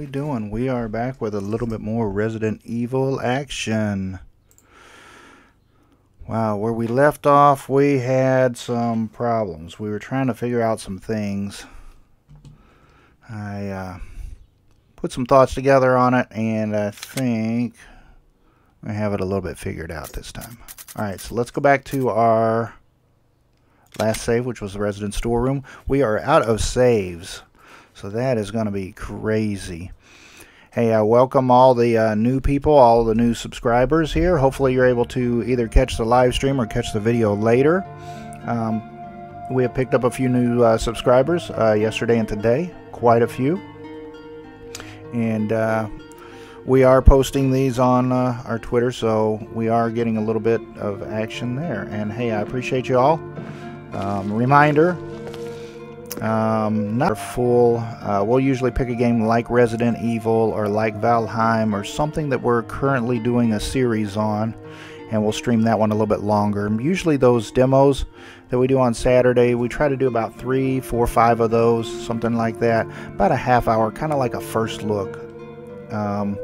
we doing? We are back with a little bit more Resident Evil action. Wow, where we left off, we had some problems. We were trying to figure out some things. I uh, put some thoughts together on it, and I think I have it a little bit figured out this time. Alright, so let's go back to our last save, which was the resident storeroom. We are out of saves. So that is going to be crazy. Hey, I welcome all the uh, new people, all the new subscribers here. Hopefully you're able to either catch the live stream or catch the video later. Um, we have picked up a few new uh, subscribers uh, yesterday and today. Quite a few. And uh, we are posting these on uh, our Twitter, so we are getting a little bit of action there. And hey, I appreciate you all. Um, reminder, um, not full. Uh, we'll usually pick a game like Resident Evil or like Valheim or something that we're currently doing a series on, and we'll stream that one a little bit longer. Usually, those demos that we do on Saturday, we try to do about three, four, five of those, something like that. About a half hour, kind of like a first look. Um,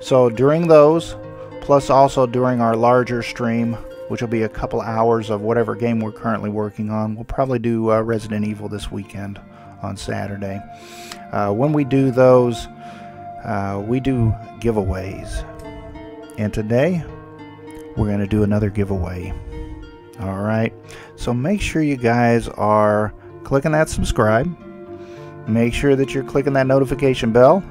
so during those, plus also during our larger stream, which will be a couple hours of whatever game we're currently working on. We'll probably do uh, Resident Evil this weekend on Saturday. Uh, when we do those, uh, we do giveaways. And today, we're going to do another giveaway. All right. So make sure you guys are clicking that subscribe. Make sure that you're clicking that notification bell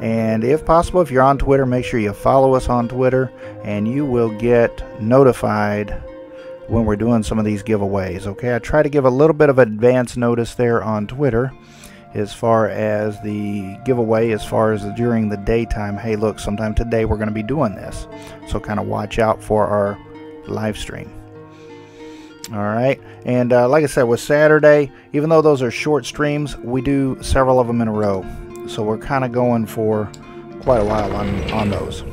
and if possible, if you're on Twitter, make sure you follow us on Twitter and you will get notified when we're doing some of these giveaways. Okay, I try to give a little bit of advance notice there on Twitter as far as the giveaway, as far as during the daytime. Hey, look, sometime today we're going to be doing this. So kind of watch out for our live stream. All right, and uh, like I said, with Saturday, even though those are short streams, we do several of them in a row. So we're kind of going for quite a while on, on those.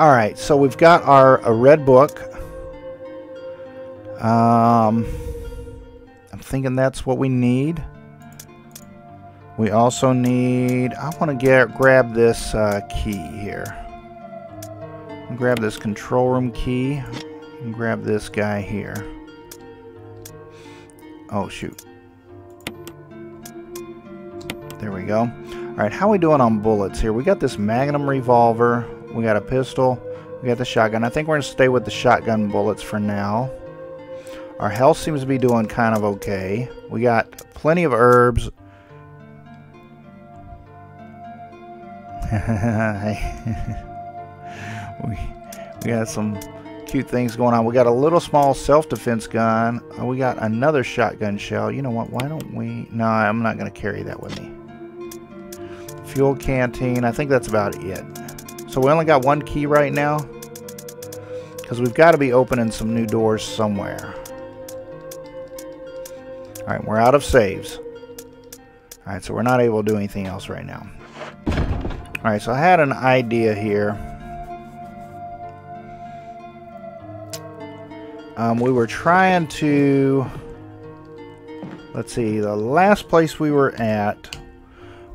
All right, so we've got our a red book. Um, I'm thinking that's what we need. We also need, I want to get grab this uh, key here. Grab this control room key grab this guy here. Oh, shoot. There we go. All right, how we doing on bullets here? We got this Magnum revolver. We got a pistol. We got the shotgun. I think we're going to stay with the shotgun bullets for now. Our health seems to be doing kind of okay. We got plenty of herbs. we, we got some cute things going on. We got a little small self-defense gun. Uh, we got another shotgun shell. You know what? Why don't we... No, I'm not going to carry that with me fuel canteen. I think that's about it. So we only got one key right now. Because we've got to be opening some new doors somewhere. Alright, we're out of saves. Alright, so we're not able to do anything else right now. Alright, so I had an idea here. Um, we were trying to... Let's see, the last place we were at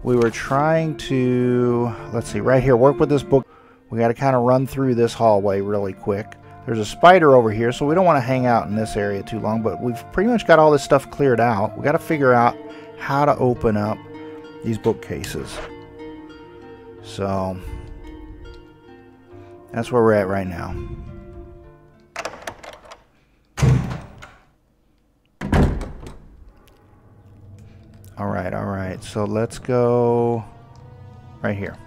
we were trying to, let's see, right here, work with this book. We got to kind of run through this hallway really quick. There's a spider over here, so we don't want to hang out in this area too long, but we've pretty much got all this stuff cleared out. We got to figure out how to open up these bookcases. So, that's where we're at right now. Right. So let's go right here.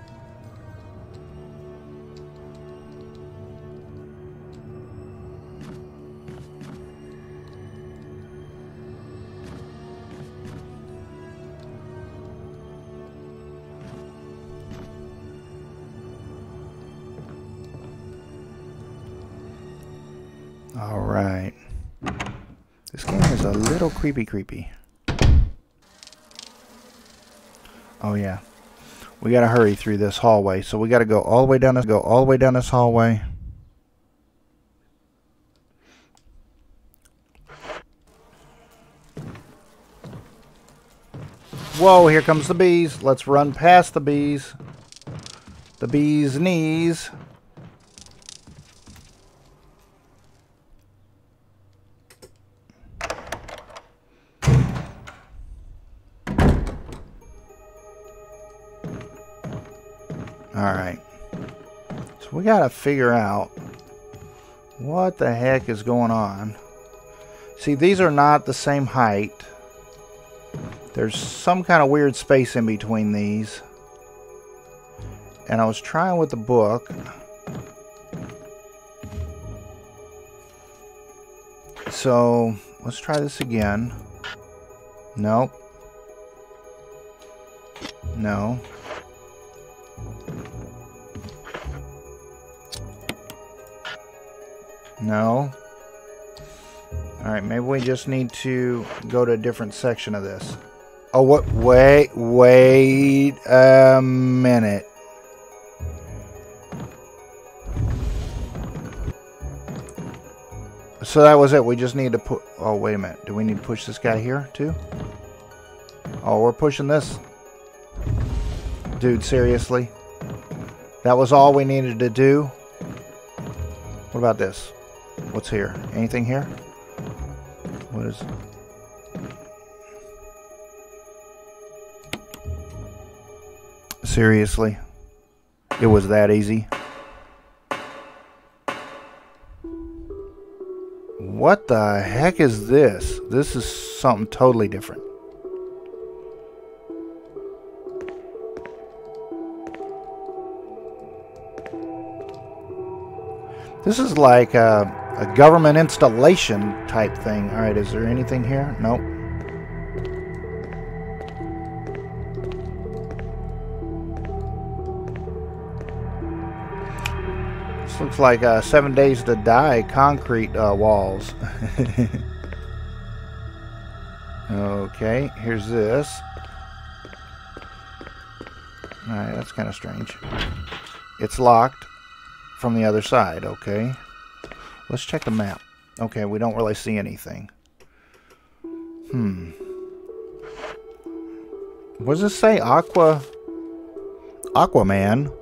All right. This game is a little creepy creepy. Oh yeah. We gotta hurry through this hallway. So we gotta go all the way down this go all the way down this hallway. Whoa, here comes the bees. Let's run past the bees. The bees' knees. Gotta figure out what the heck is going on. See, these are not the same height. There's some kind of weird space in between these. And I was trying with the book. So, let's try this again. Nope. No. No. Alright, maybe we just need to go to a different section of this. Oh, what? Wait, wait a minute. So that was it. We just need to put... Oh, wait a minute. Do we need to push this guy here, too? Oh, we're pushing this. Dude, seriously? That was all we needed to do? What about this? What's here? Anything here? What is... Seriously? It was that easy? What the heck is this? This is something totally different. This is like a, a government installation type thing. Alright, is there anything here? Nope. This looks like uh, Seven Days to Die concrete uh, walls. okay, here's this. Alright, that's kind of strange. It's locked from the other side, okay. Let's check the map. Okay, we don't really see anything. Hmm. What does this say? Aqua... Aquaman?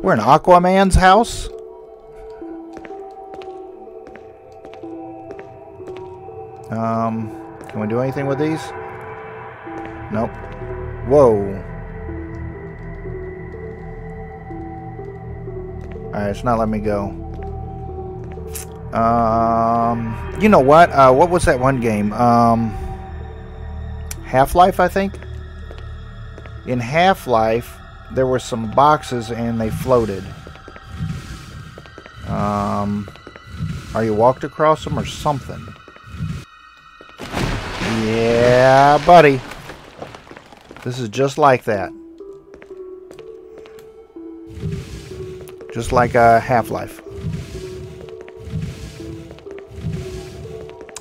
We're in Aquaman's house? Um, can we do anything with these? Nope. Whoa. Alright, it's not letting me go. Um, you know what? Uh, what was that one game? Um, Half-Life, I think? In Half-Life, there were some boxes and they floated. Um, are you walked across them or something? Yeah, buddy. This is just like that. Just like uh, Half-Life.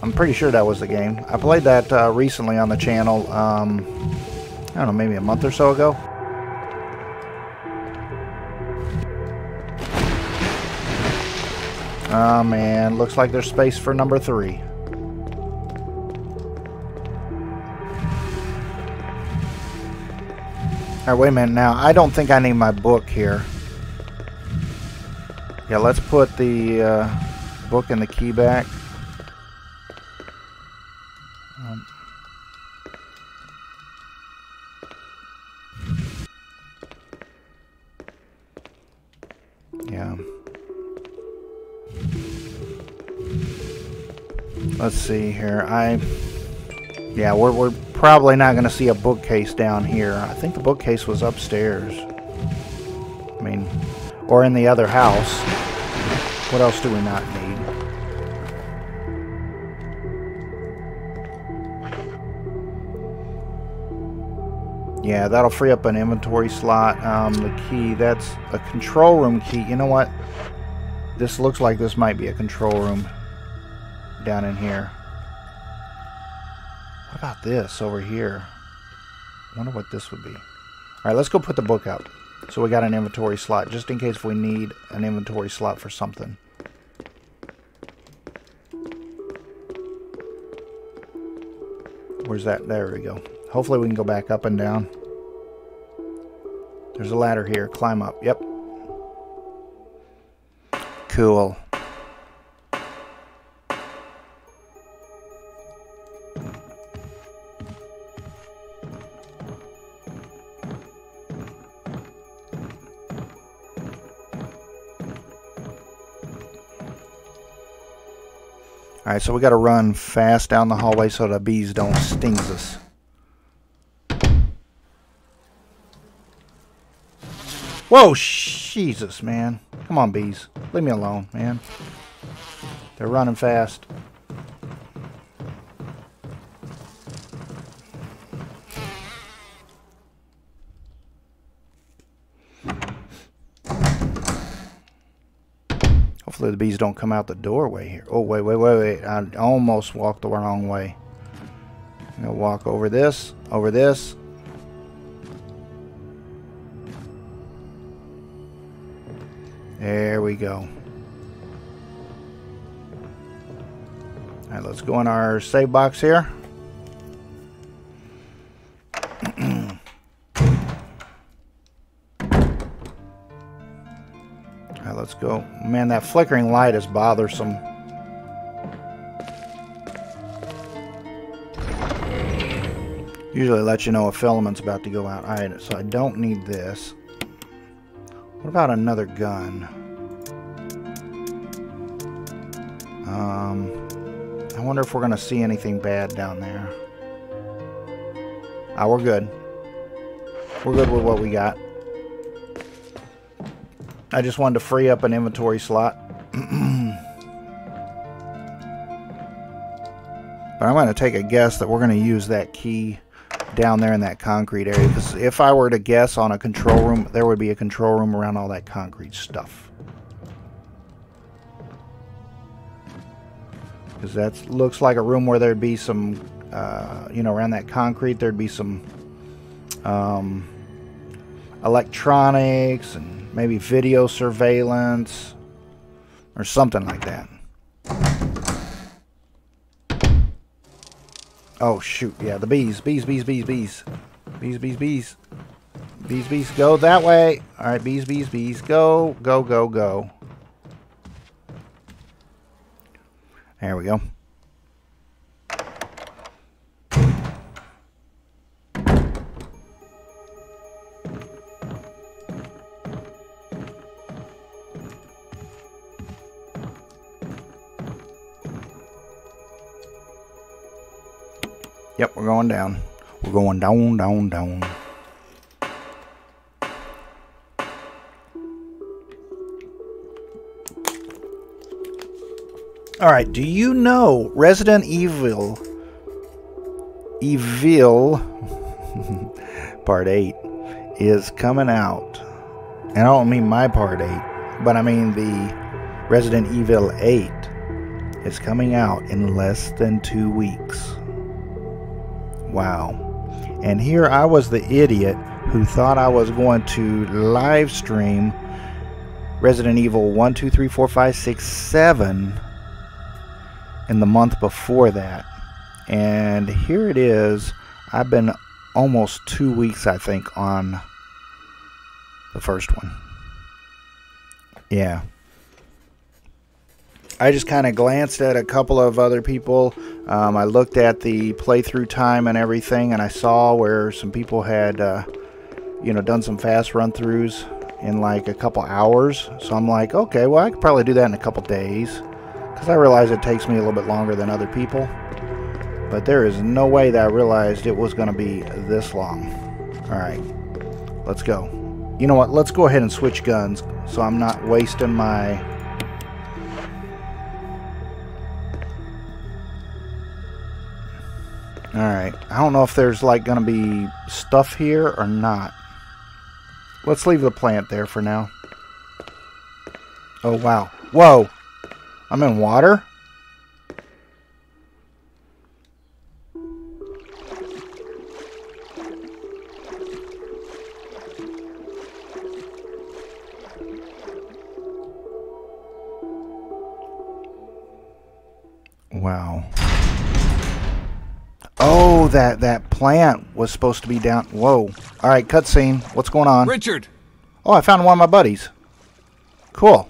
I'm pretty sure that was the game. I played that uh, recently on the channel. Um, I don't know, maybe a month or so ago. Oh man, looks like there's space for number three. Alright, wait a minute now. I don't think I need my book here. Yeah, let's put the uh, book and the key back. Let's see here. I yeah, we're we're probably not going to see a bookcase down here. I think the bookcase was upstairs. I mean, or in the other house. What else do we not need? Yeah, that'll free up an inventory slot. Um, the key, that's a control room key. You know what? This looks like this might be a control room down in here. What about this over here? I wonder what this would be. Alright, let's go put the book up. So we got an inventory slot, just in case we need an inventory slot for something. Where's that? There we go. Hopefully we can go back up and down. There's a ladder here. Climb up. Yep. Cool. Alright, so we got to run fast down the hallway so the bees don't stings us. Whoa, Jesus, man. Come on, bees. Leave me alone, man. They're running fast. Hopefully the bees don't come out the doorway here. Oh, wait, wait, wait, wait. I almost walked the wrong way. I'm going to walk over this, over this. There we go. Alright, let's go in our save box here. Go. Man, that flickering light is bothersome. Usually lets you know a filament's about to go out. Alright, so I don't need this. What about another gun? Um, I wonder if we're going to see anything bad down there. Ah, we're good. We're good with what we got. I just wanted to free up an inventory slot. but I'm going to take a guess that we're going to use that key down there in that concrete area. Because if I were to guess on a control room, there would be a control room around all that concrete stuff. Because that looks like a room where there'd be some, uh, you know, around that concrete, there'd be some um, electronics and maybe video surveillance or something like that. Oh shoot, yeah, the bees, bees, bees, bees, bees. Bees, bees, bees. Bees, bees, go that way. Alright, bees, bees, bees, go, go, go, go. There we go. Yep, we're going down. We're going down, down, down. All right, do you know Resident Evil Evil Part 8 is coming out? And I don't mean my Part 8, but I mean the Resident Evil 8 is coming out in less than two weeks. Wow. And here I was the idiot who thought I was going to live stream Resident Evil 1, 2, 3, 4, 5, 6, 7 in the month before that. And here it is. I've been almost two weeks, I think, on the first one. Yeah. I just kind of glanced at a couple of other people. Um, I looked at the playthrough time and everything, and I saw where some people had, uh, you know, done some fast run throughs in like a couple hours. So I'm like, okay, well, I could probably do that in a couple days. Because I realize it takes me a little bit longer than other people. But there is no way that I realized it was going to be this long. Alright, let's go. You know what, let's go ahead and switch guns so I'm not wasting my Alright, I don't know if there's like going to be stuff here or not. Let's leave the plant there for now. Oh, wow. Whoa! I'm in water? Oh, that that plant was supposed to be down. Whoa! All right, cutscene. What's going on? Richard! Oh, I found one of my buddies. Cool.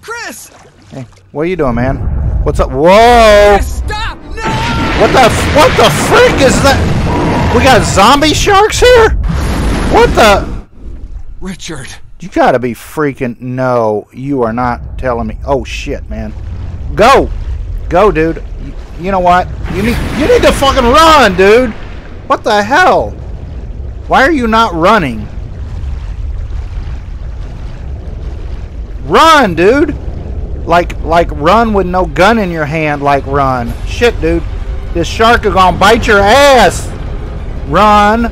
Chris! Hey, what are you doing, man? What's up? Whoa! Chris, stop! No! What the what the frick is that? We got zombie sharks here? What the? Richard! You gotta be freaking no! You are not telling me. Oh shit, man! Go, go, dude. You, know what? You need you need to fucking run, dude. What the hell? Why are you not running? Run, dude. Like like run with no gun in your hand. Like run. Shit, dude. This shark is gonna bite your ass. Run.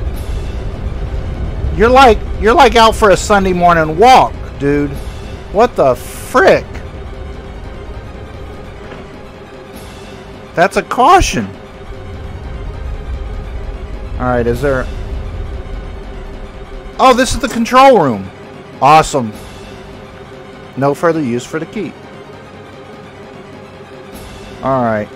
You're like you're like out for a Sunday morning walk, dude. What the frick? That's a caution. Alright, is there... Oh, this is the control room. Awesome. No further use for the key. Alright.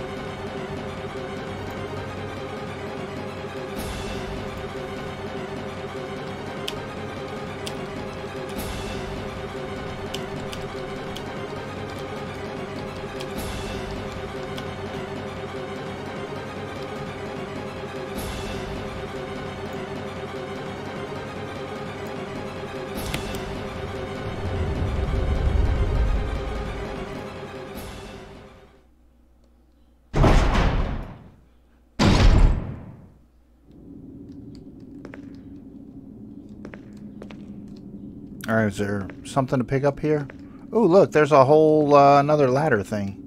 Alright, is there something to pick up here? Oh, look, there's a whole, uh, another ladder thing.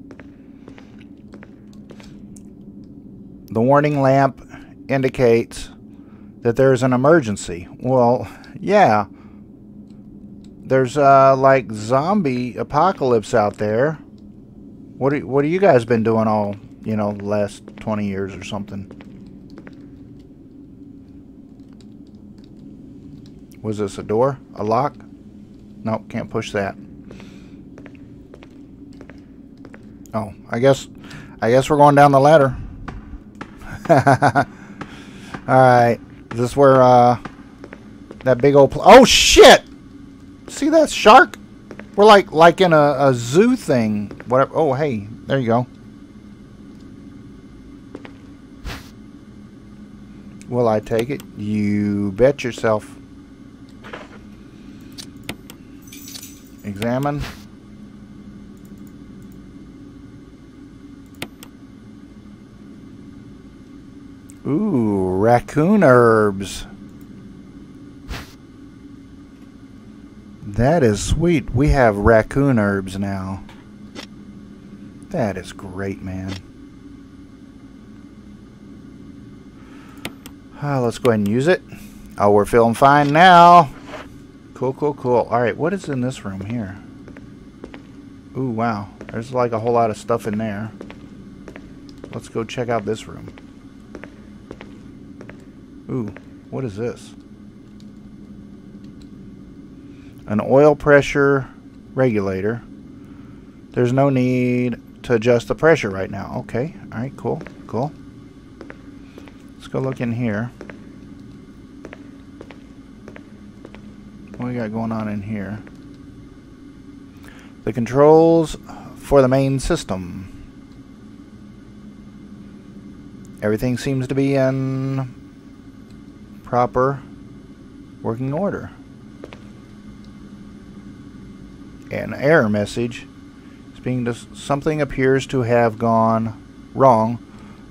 The warning lamp indicates that there's an emergency. Well, yeah. There's, uh, like, zombie apocalypse out there. What, are, what have you guys been doing all, you know, the last 20 years or something? Was this a door? A lock? Nope, can't push that. Oh, I guess I guess we're going down the ladder. Alright. Is this where uh that big old Oh shit! See that shark? We're like like in a, a zoo thing. Whatever oh hey, there you go. Will I take it? You bet yourself. Examine. Ooh, raccoon herbs. That is sweet. We have raccoon herbs now. That is great, man. Uh, let's go ahead and use it. Oh, we're feeling fine now. Cool, cool, cool. Alright, what is in this room here? Ooh, wow. There's like a whole lot of stuff in there. Let's go check out this room. Ooh, what is this? An oil pressure regulator. There's no need to adjust the pressure right now. Okay, alright, cool, cool. Let's go look in here. What we got going on in here? The controls for the main system. Everything seems to be in proper working order. An error message being something appears to have gone wrong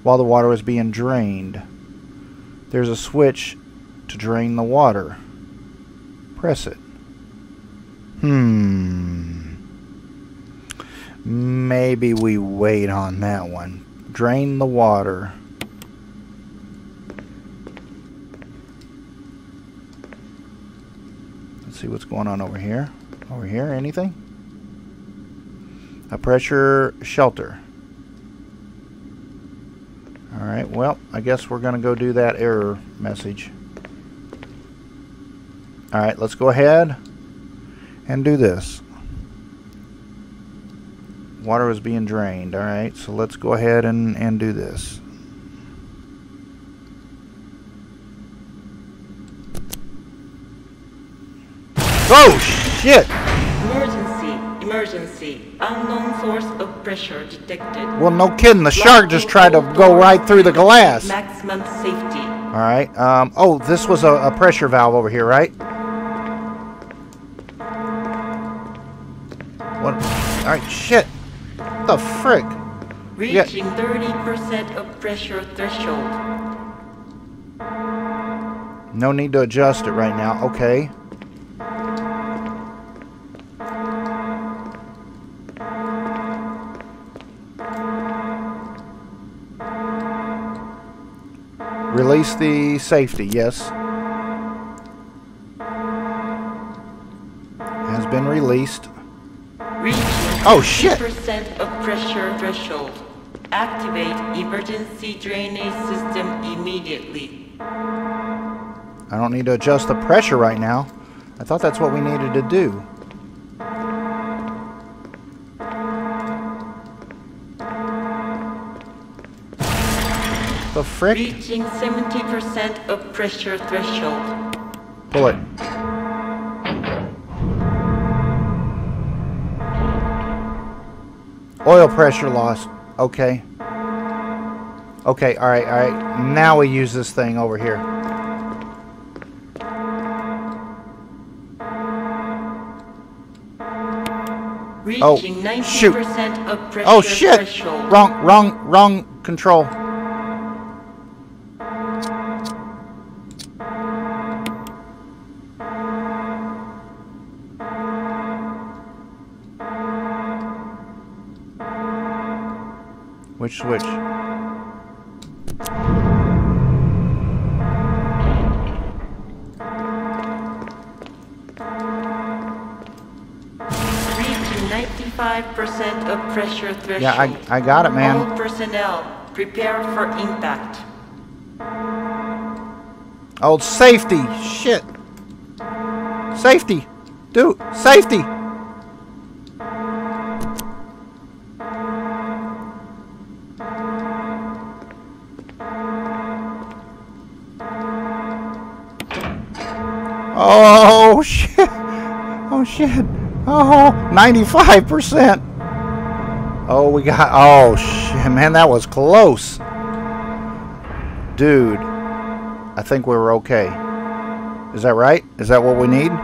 while the water was being drained. There's a switch to drain the water. Press it. Hmm. Maybe we wait on that one. Drain the water. Let's see what's going on over here. Over here, anything? A pressure shelter. Alright, well, I guess we're going to go do that error message. All right, let's go ahead and do this. Water is being drained. All right, so let's go ahead and, and do this. Oh, shit! Emergency, emergency. Unknown source of pressure detected. Well, no kidding. The shark just tried to go right through the glass. Maximum safety. All right. Um, oh, this was a, a pressure valve over here, right? Reaching 30% of pressure threshold. No need to adjust it right now. Okay. Release the safety, yes. Has been released. Reaching Oh, shit. percent of pressure threshold. Activate emergency drainage system immediately. I don't need to adjust the pressure right now. I thought that's what we needed to do. The frick? Reaching 70% of pressure threshold. Pull it. Oil pressure lost. Okay. Okay, alright, alright. Now we use this thing over here. Oh, Reaching 90% shoot. of oh, pressure Oh shit! threshold. Wrong, wrong, wrong control. Switch? 95% of pressure threshold. Yeah, I, I got it, man. All personnel, prepare for impact. Oh, safety! Shit! Safety! Dude, safety! Oh, shit! Oh, shit! Uh-huh. Oh, 95%! Oh, we got... Oh, shit, man, that was close! Dude. I think we were okay. Is that right? Is that what we need? Is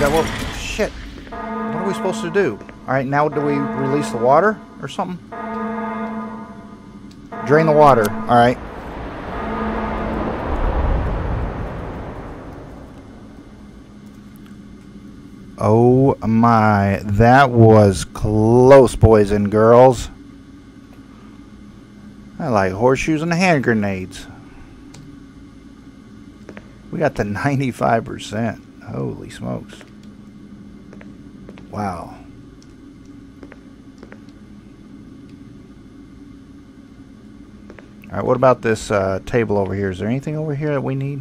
that what... Shit. What are we supposed to do? Alright, now do we release the water or something? Drain the water. Alright. Oh my. That was close, boys and girls. I like horseshoes and hand grenades. We got the 95%. Holy smokes. Wow. Alright, what about this uh, table over here? Is there anything over here that we need?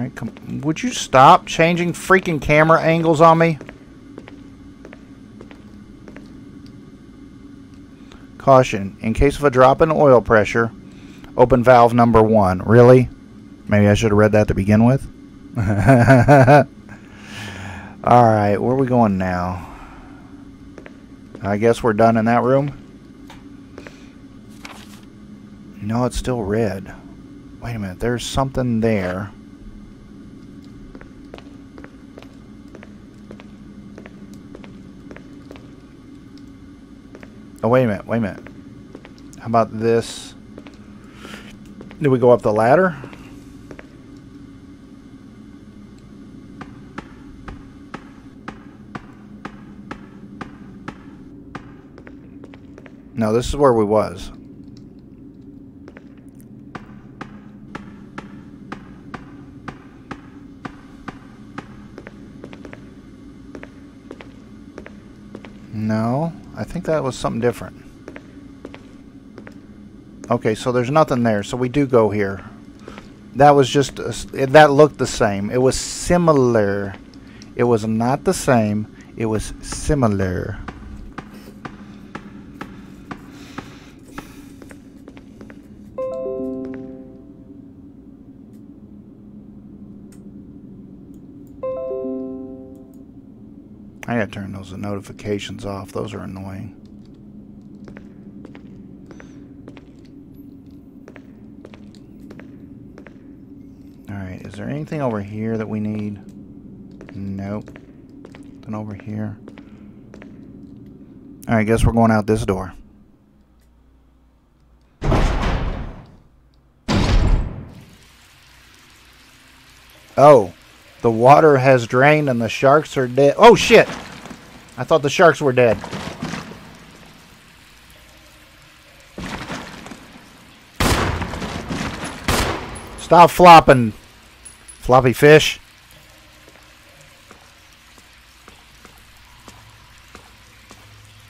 Alright, come. Would you stop changing freaking camera angles on me? Caution. In case of a drop in oil pressure, open valve number one. Really? Maybe I should have read that to begin with. Alright, where are we going now? I guess we're done in that room. No, it's still red. Wait a minute, there's something there. Oh, wait a minute, wait a minute. How about this? Do we go up the ladder? No, this is where we was. No, I think that was something different. Okay, so there's nothing there, so we do go here. That was just, uh, a it- that looked the same. It was similar. It was not the same. It was similar. Those notifications off. Those are annoying. Alright, is there anything over here that we need? Nope. Nothing over here. Alright, guess we're going out this door. Oh, the water has drained and the sharks are dead. Oh, shit! I thought the sharks were dead. Stop flopping, floppy fish.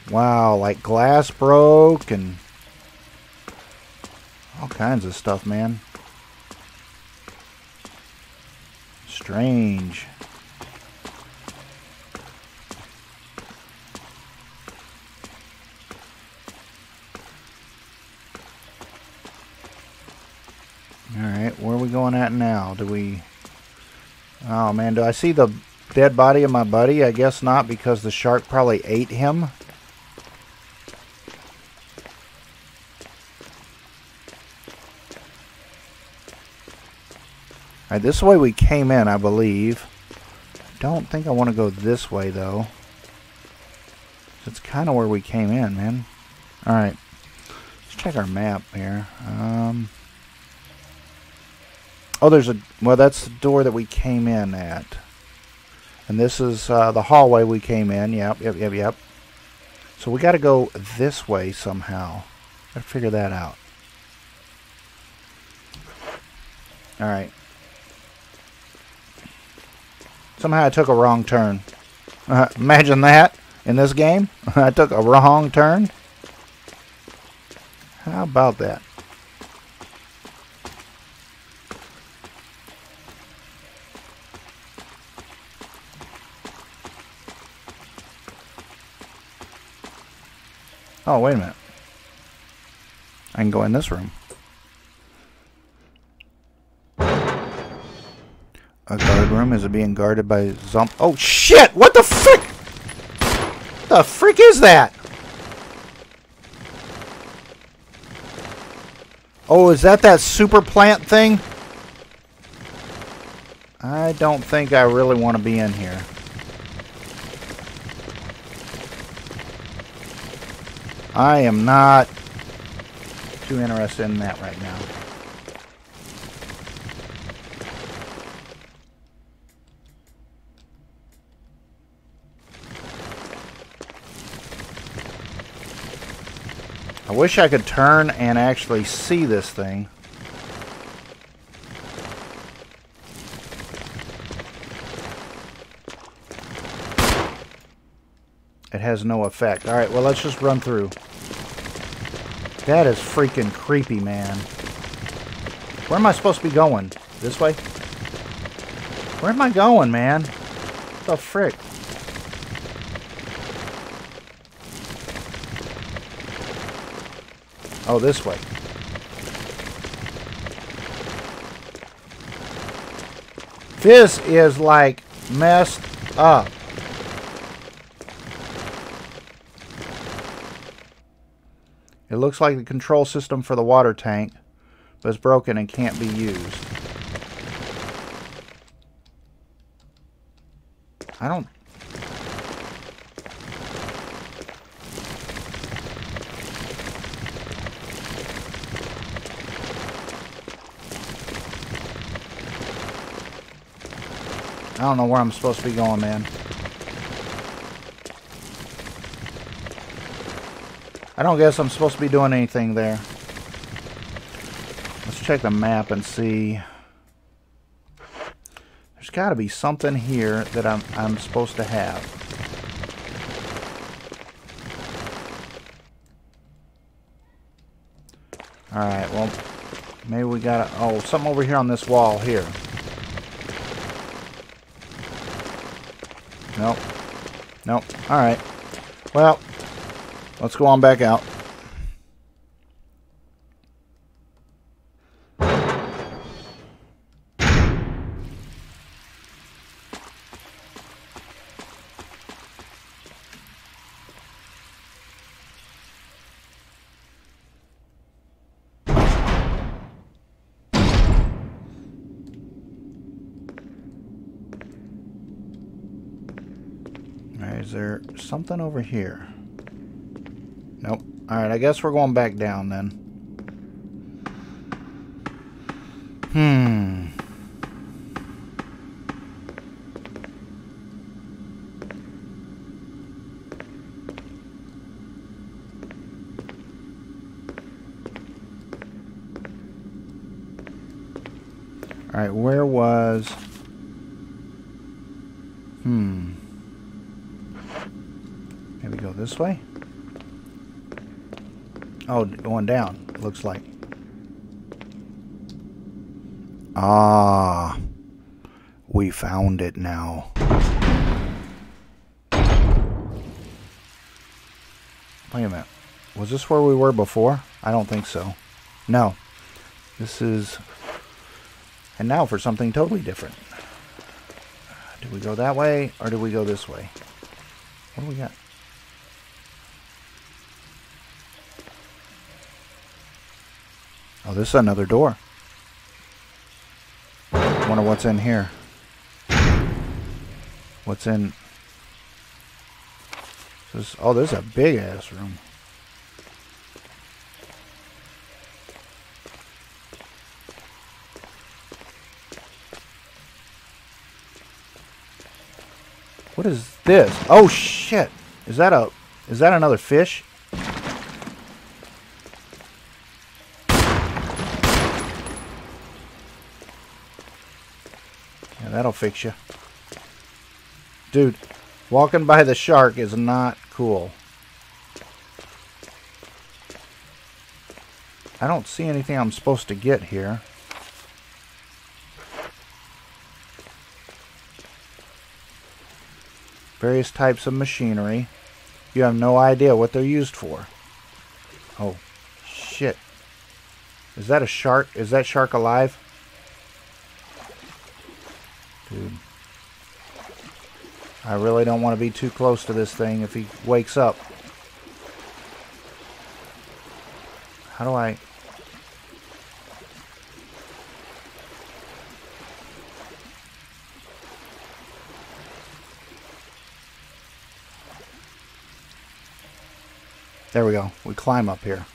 Wow, like glass broke and all kinds of stuff, man. Strange. Alright, where are we going at now? Do we... Oh man, do I see the dead body of my buddy? I guess not because the shark probably ate him. Alright, this way we came in, I believe. Don't think I want to go this way, though. It's kind of where we came in, man. Alright. Let's check our map here. Um... Oh, there's a... Well, that's the door that we came in at. And this is uh, the hallway we came in. Yep, yep, yep, yep. So we got to go this way somehow. Got to figure that out. Alright. Somehow I took a wrong turn. Uh, imagine that in this game. I took a wrong turn. How about that? Oh, wait a minute. I can go in this room. A guard room? Is it being guarded by zomb? Oh shit! What the frick? The frick is that? Oh, is that that super plant thing? I don't think I really want to be in here. I am not too interested in that right now. I wish I could turn and actually see this thing. It has no effect. Alright, well let's just run through. That is freaking creepy, man. Where am I supposed to be going? This way? Where am I going, man? What the frick? Oh, this way. This is like messed up. Looks like the control system for the water tank, but it's broken and can't be used. I don't... I don't know where I'm supposed to be going, man. I don't guess I'm supposed to be doing anything there. Let's check the map and see. There's got to be something here that I'm, I'm supposed to have. Alright, well, maybe we got. Oh, something over here on this wall here. Nope. Nope. Alright. Well, Let's go on back out. Is there something over here? Nope. Alright, I guess we're going back down then. Hmm. Alright, where was... Hmm. Maybe go this way? Oh, going down, looks like. Ah. We found it now. Wait a minute. Was this where we were before? I don't think so. No. This is... And now for something totally different. Do we go that way, or do we go this way? What do we got? Oh, this is another door. Wonder what's in here. What's in... This, oh, this is a big ass room. What is this? Oh shit! Is that a is that another fish? That'll fix you. Dude, walking by the shark is not cool. I don't see anything I'm supposed to get here. Various types of machinery. You have no idea what they're used for. Oh, shit. Is that a shark? Is that shark alive? I really don't want to be too close to this thing if he wakes up. How do I... There we go. We climb up here.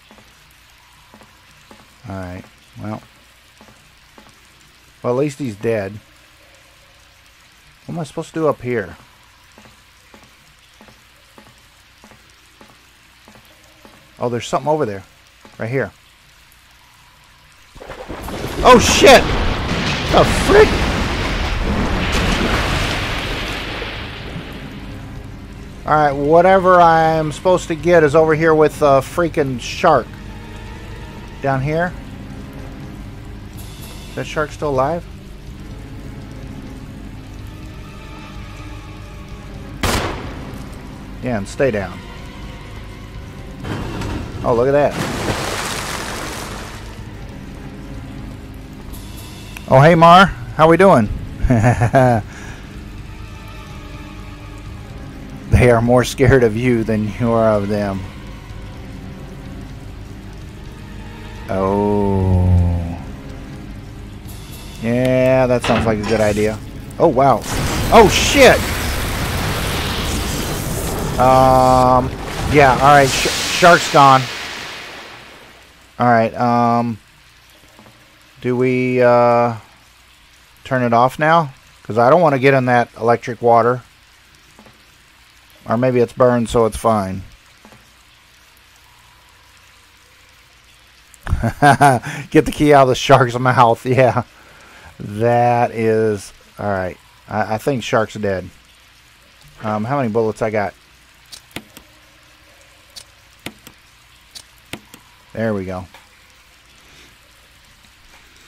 Alright. Well. Well, at least he's dead. What am I supposed to do up here? Oh, there's something over there. Right here. Oh, shit! The frick? Alright, whatever I'm supposed to get is over here with a freaking shark. Down here. Is that shark still alive? Yeah, and stay down. Oh, look at that. Oh, hey, Mar. How we doing? they are more scared of you than you are of them. Oh. Yeah, that sounds like a good idea. Oh, wow. Oh, shit! Um, yeah, alright. Sh shark's gone. Alright, um... Do we, uh... Turn it off now? Because I don't want to get in that electric water. Or maybe it's burned so it's fine. Get the key out of the shark's mouth. Yeah. That is... Alright. I, I think shark's dead. Um, how many bullets I got? There we go.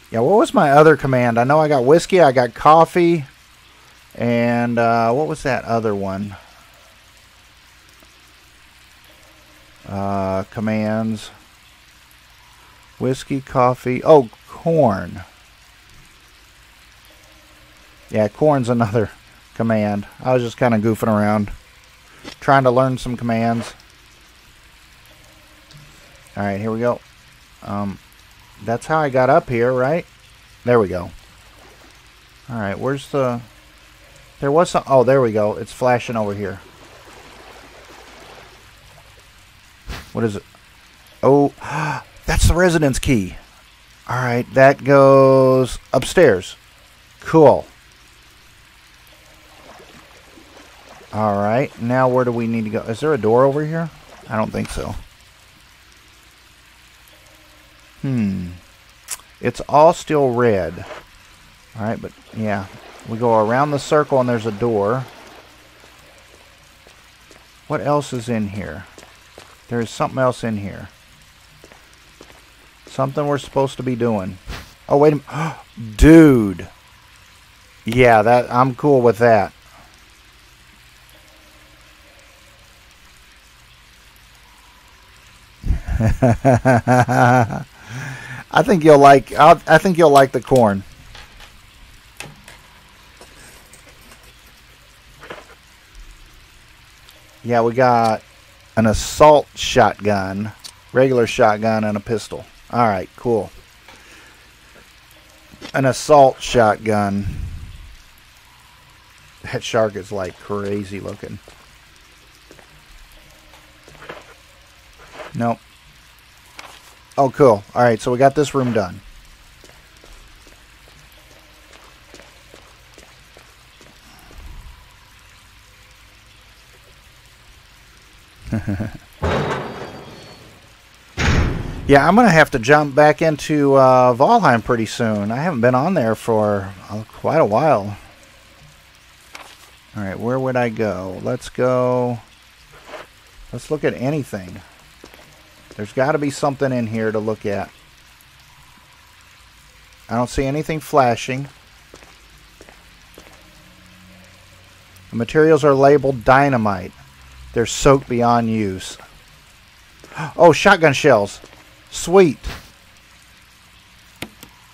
Yeah, what was my other command? I know I got whiskey, I got coffee, and uh, what was that other one? Uh, commands. Whiskey, coffee. Oh, corn. Yeah, corn's another command. I was just kind of goofing around. Trying to learn some commands. All right, here we go. Um, that's how I got up here, right? There we go. All right, where's the... There was some... Oh, there we go. It's flashing over here. What is it? Oh, that's the residence key. All right, that goes upstairs. Cool. All right, now where do we need to go? Is there a door over here? I don't think so. Hmm. It's all still red. All right, but yeah, we go around the circle and there's a door. What else is in here? There's something else in here. Something we're supposed to be doing. Oh, wait a minute. Dude. Yeah, that I'm cool with that. I think you'll like I'll, I think you'll like the corn. Yeah, we got an assault shotgun, regular shotgun, and a pistol. All right, cool. An assault shotgun. That shark is like crazy looking. Nope. Oh, cool. All right, so we got this room done. yeah, I'm going to have to jump back into uh, Valheim pretty soon. I haven't been on there for uh, quite a while. All right, where would I go? Let's go... Let's look at anything. There's got to be something in here to look at. I don't see anything flashing. The materials are labeled dynamite. They're soaked beyond use. Oh, shotgun shells. Sweet.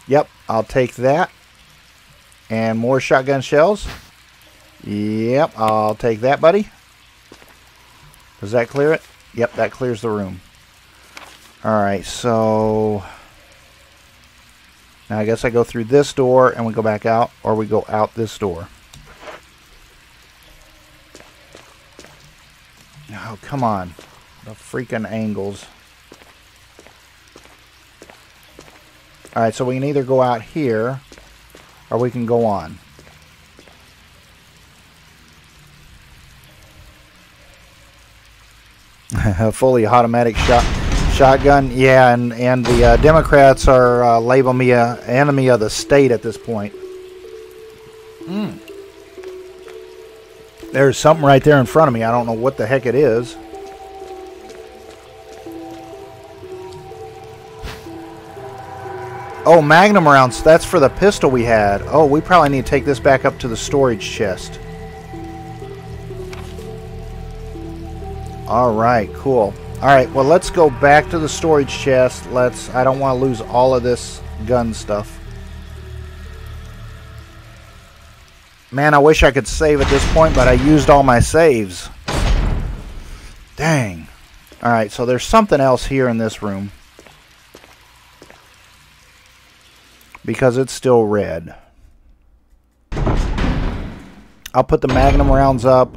Yep, I'll take that. And more shotgun shells. Yep, I'll take that, buddy. Does that clear it? Yep, that clears the room. Alright, so... Now I guess I go through this door and we go back out, or we go out this door. Oh, come on. The freaking angles. Alright, so we can either go out here, or we can go on. Fully automatic shot shotgun. Yeah, and and the uh, Democrats are uh, labeling me a enemy of the state at this point. Mm. There's something right there in front of me. I don't know what the heck it is. Oh, magnum rounds. That's for the pistol we had. Oh, we probably need to take this back up to the storage chest. Alright, cool. Alright, well let's go back to the storage chest. Let's I don't want to lose all of this gun stuff. Man, I wish I could save at this point, but I used all my saves. Dang. Alright, so there's something else here in this room. Because it's still red. I'll put the magnum rounds up.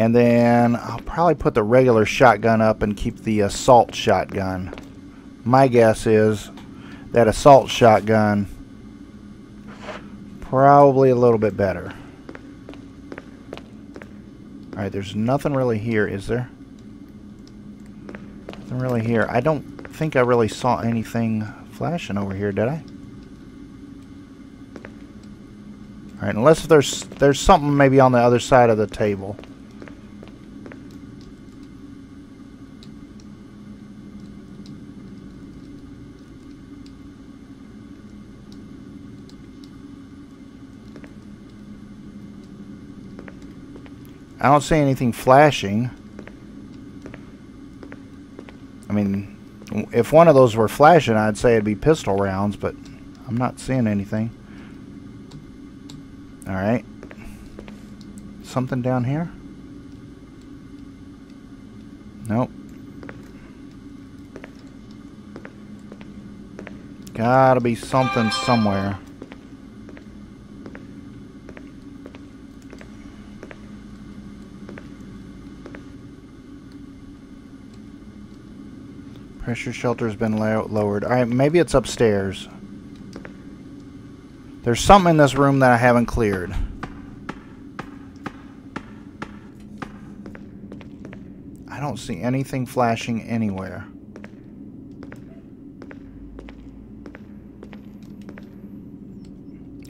And then I'll probably put the regular shotgun up and keep the assault shotgun. My guess is that assault shotgun probably a little bit better. Alright, there's nothing really here, is there? Nothing really here. I don't think I really saw anything flashing over here, did I? Alright, unless there's there's something maybe on the other side of the table. I don't see anything flashing. I mean, if one of those were flashing, I'd say it'd be pistol rounds, but I'm not seeing anything. Alright. Something down here? Nope. Gotta be something somewhere. Pressure shelter's been low lowered. Alright, maybe it's upstairs. There's something in this room that I haven't cleared. I don't see anything flashing anywhere.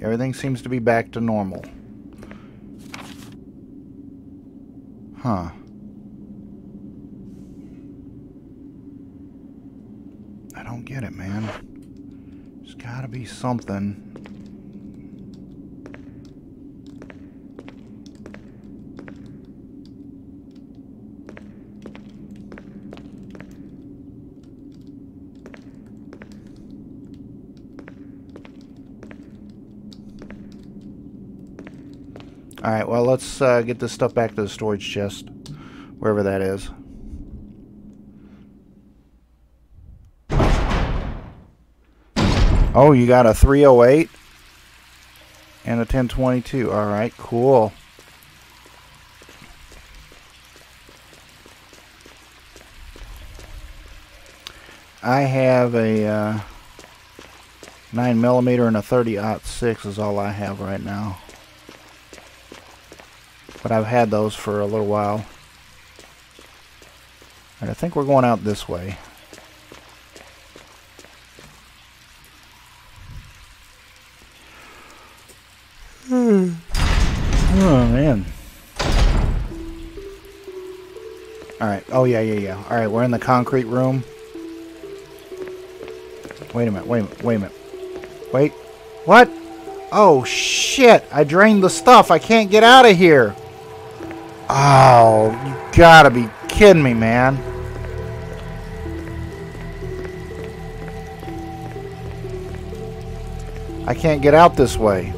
Everything seems to be back to normal. Huh. I don't get it, man. There's gotta be something. Alright, well, let's uh, get this stuff back to the storage chest. Wherever that is. Oh, you got a 308 and a 1022. Alright, cool. I have a uh, 9 millimeter and a 30 6 is all I have right now. But I've had those for a little while. I think we're going out this way. Oh, yeah, yeah, yeah. Alright, we're in the concrete room. Wait a minute, wait a minute, wait a minute. Wait. What? Oh, shit. I drained the stuff. I can't get out of here. Oh, you gotta be kidding me, man. I can't get out this way.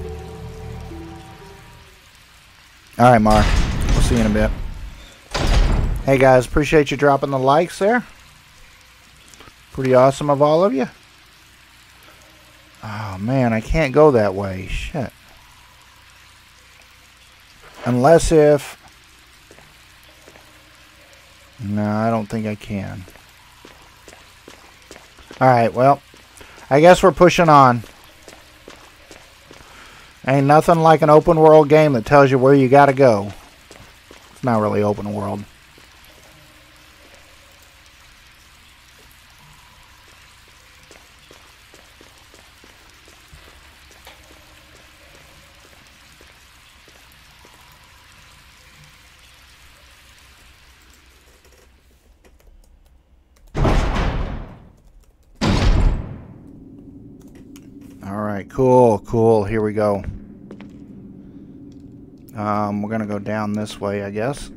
Alright, Mark. We'll see you in a bit. Hey, guys. Appreciate you dropping the likes there. Pretty awesome of all of you. Oh, man. I can't go that way. Shit. Unless if... No, I don't think I can. Alright, well. I guess we're pushing on. Ain't nothing like an open world game that tells you where you gotta go. It's not really open world. Alright, cool, cool. Here we go. Um, we're going to go down this way, I guess.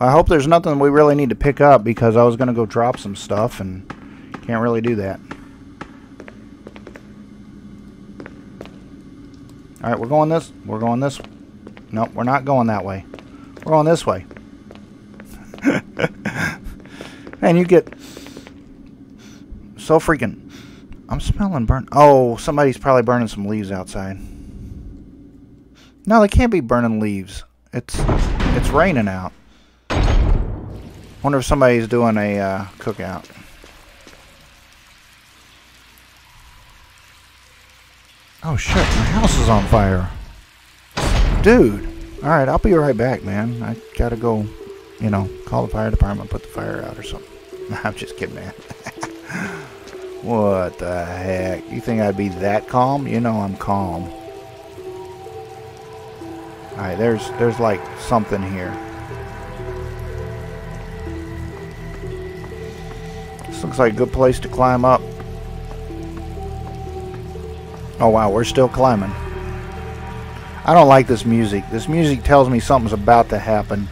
I hope there's nothing we really need to pick up because I was going to go drop some stuff and can't really do that. Alright, we're going this. We're going this. Nope, we're not going that way. We're going this way. and you get so freaking... I'm smelling burnt... Oh, somebody's probably burning some leaves outside. No, they can't be burning leaves. It's it's raining out. Wonder if somebody's doing a uh, cookout. Oh shit, my house is on fire. Dude. Alright, I'll be right back, man. I gotta go, you know, call the fire department, put the fire out or something. I'm just kidding, man. What the heck? You think I'd be that calm? You know I'm calm. Alright, there's there's like something here. This looks like a good place to climb up. Oh wow, we're still climbing. I don't like this music. This music tells me something's about to happen.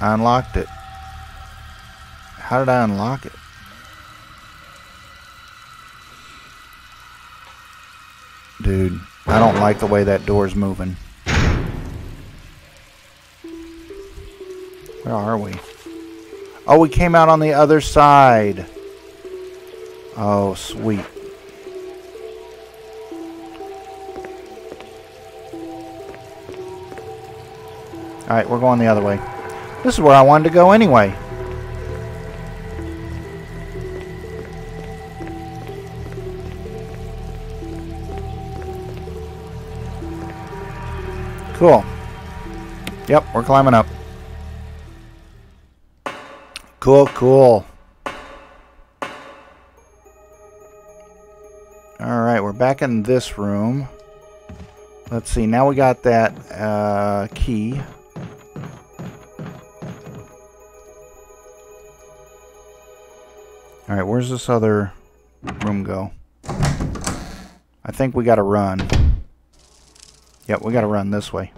I unlocked it. How did I unlock it? Dude, I don't like the way that door's moving. Where are we? Oh, we came out on the other side. Oh, sweet. Alright, we're going the other way. This is where I wanted to go anyway. Cool. Yep, we're climbing up. Cool, cool. Alright, we're back in this room. Let's see, now we got that uh, key. Alright, where's this other room go? I think we gotta run. Yep, we gotta run this way.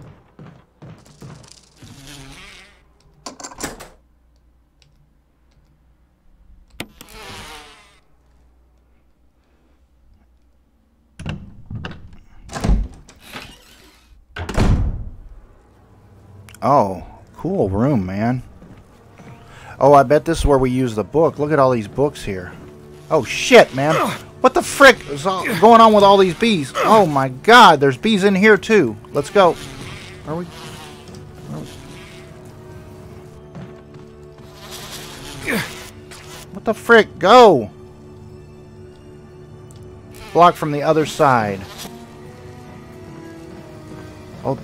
Oh, cool room, man. Oh, I bet this is where we use the book. Look at all these books here. Oh, shit, man. What the frick is all going on with all these bees? Oh, my God. There's bees in here, too. Let's go. Are we... Are we... What the frick? Go! Block from the other side. Oh,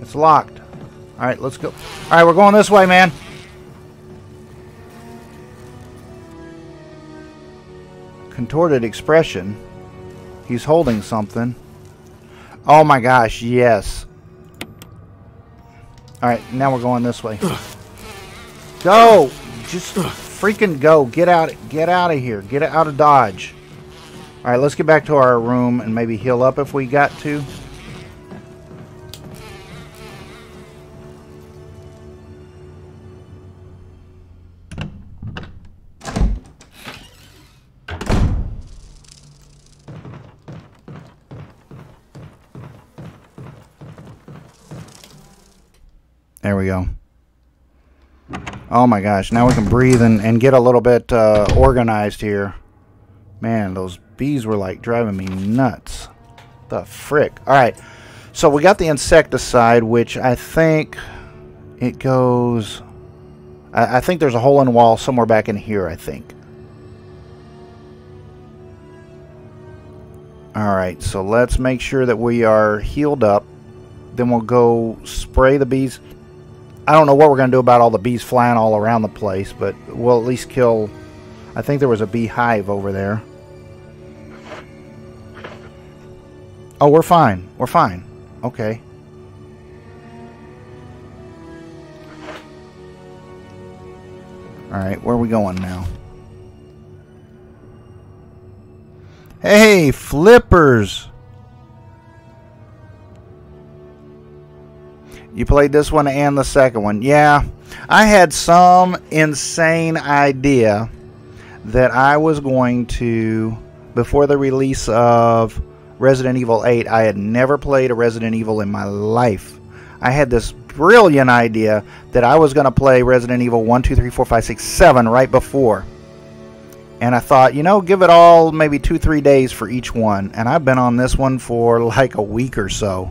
It's locked. Alright, let's go. Alright, we're going this way, man. Contorted expression. He's holding something. Oh my gosh, yes. Alright, now we're going this way. Go! Just freaking go. Get out get out of here. Get out of Dodge. Alright, let's get back to our room and maybe heal up if we got to. There we go. Oh my gosh, now we can breathe and, and get a little bit uh, organized here. Man, those bees were like driving me nuts. The frick. Alright, so we got the insecticide, which I think it goes... I, I think there's a hole in the wall somewhere back in here, I think. Alright, so let's make sure that we are healed up. Then we'll go spray the bees. I don't know what we're going to do about all the bees flying all around the place, but we'll at least kill... I think there was a beehive over there. Oh, we're fine. We're fine. Okay. Alright, where are we going now? Hey, flippers! You played this one and the second one. Yeah, I had some insane idea that I was going to, before the release of Resident Evil 8, I had never played a Resident Evil in my life. I had this brilliant idea that I was going to play Resident Evil 1, 2, 3, 4, 5, 6, 7 right before. And I thought, you know, give it all maybe two, three days for each one. And I've been on this one for like a week or so.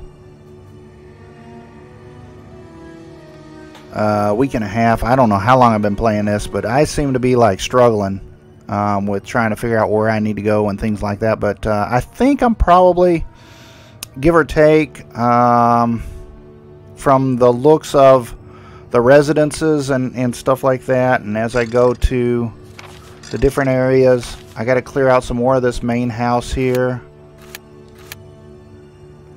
A week and a half. I don't know how long I've been playing this, but I seem to be like struggling um, with trying to figure out where I need to go and things like that. But uh, I think I'm probably, give or take, um, from the looks of the residences and, and stuff like that, and as I go to the different areas, I got to clear out some more of this main house here.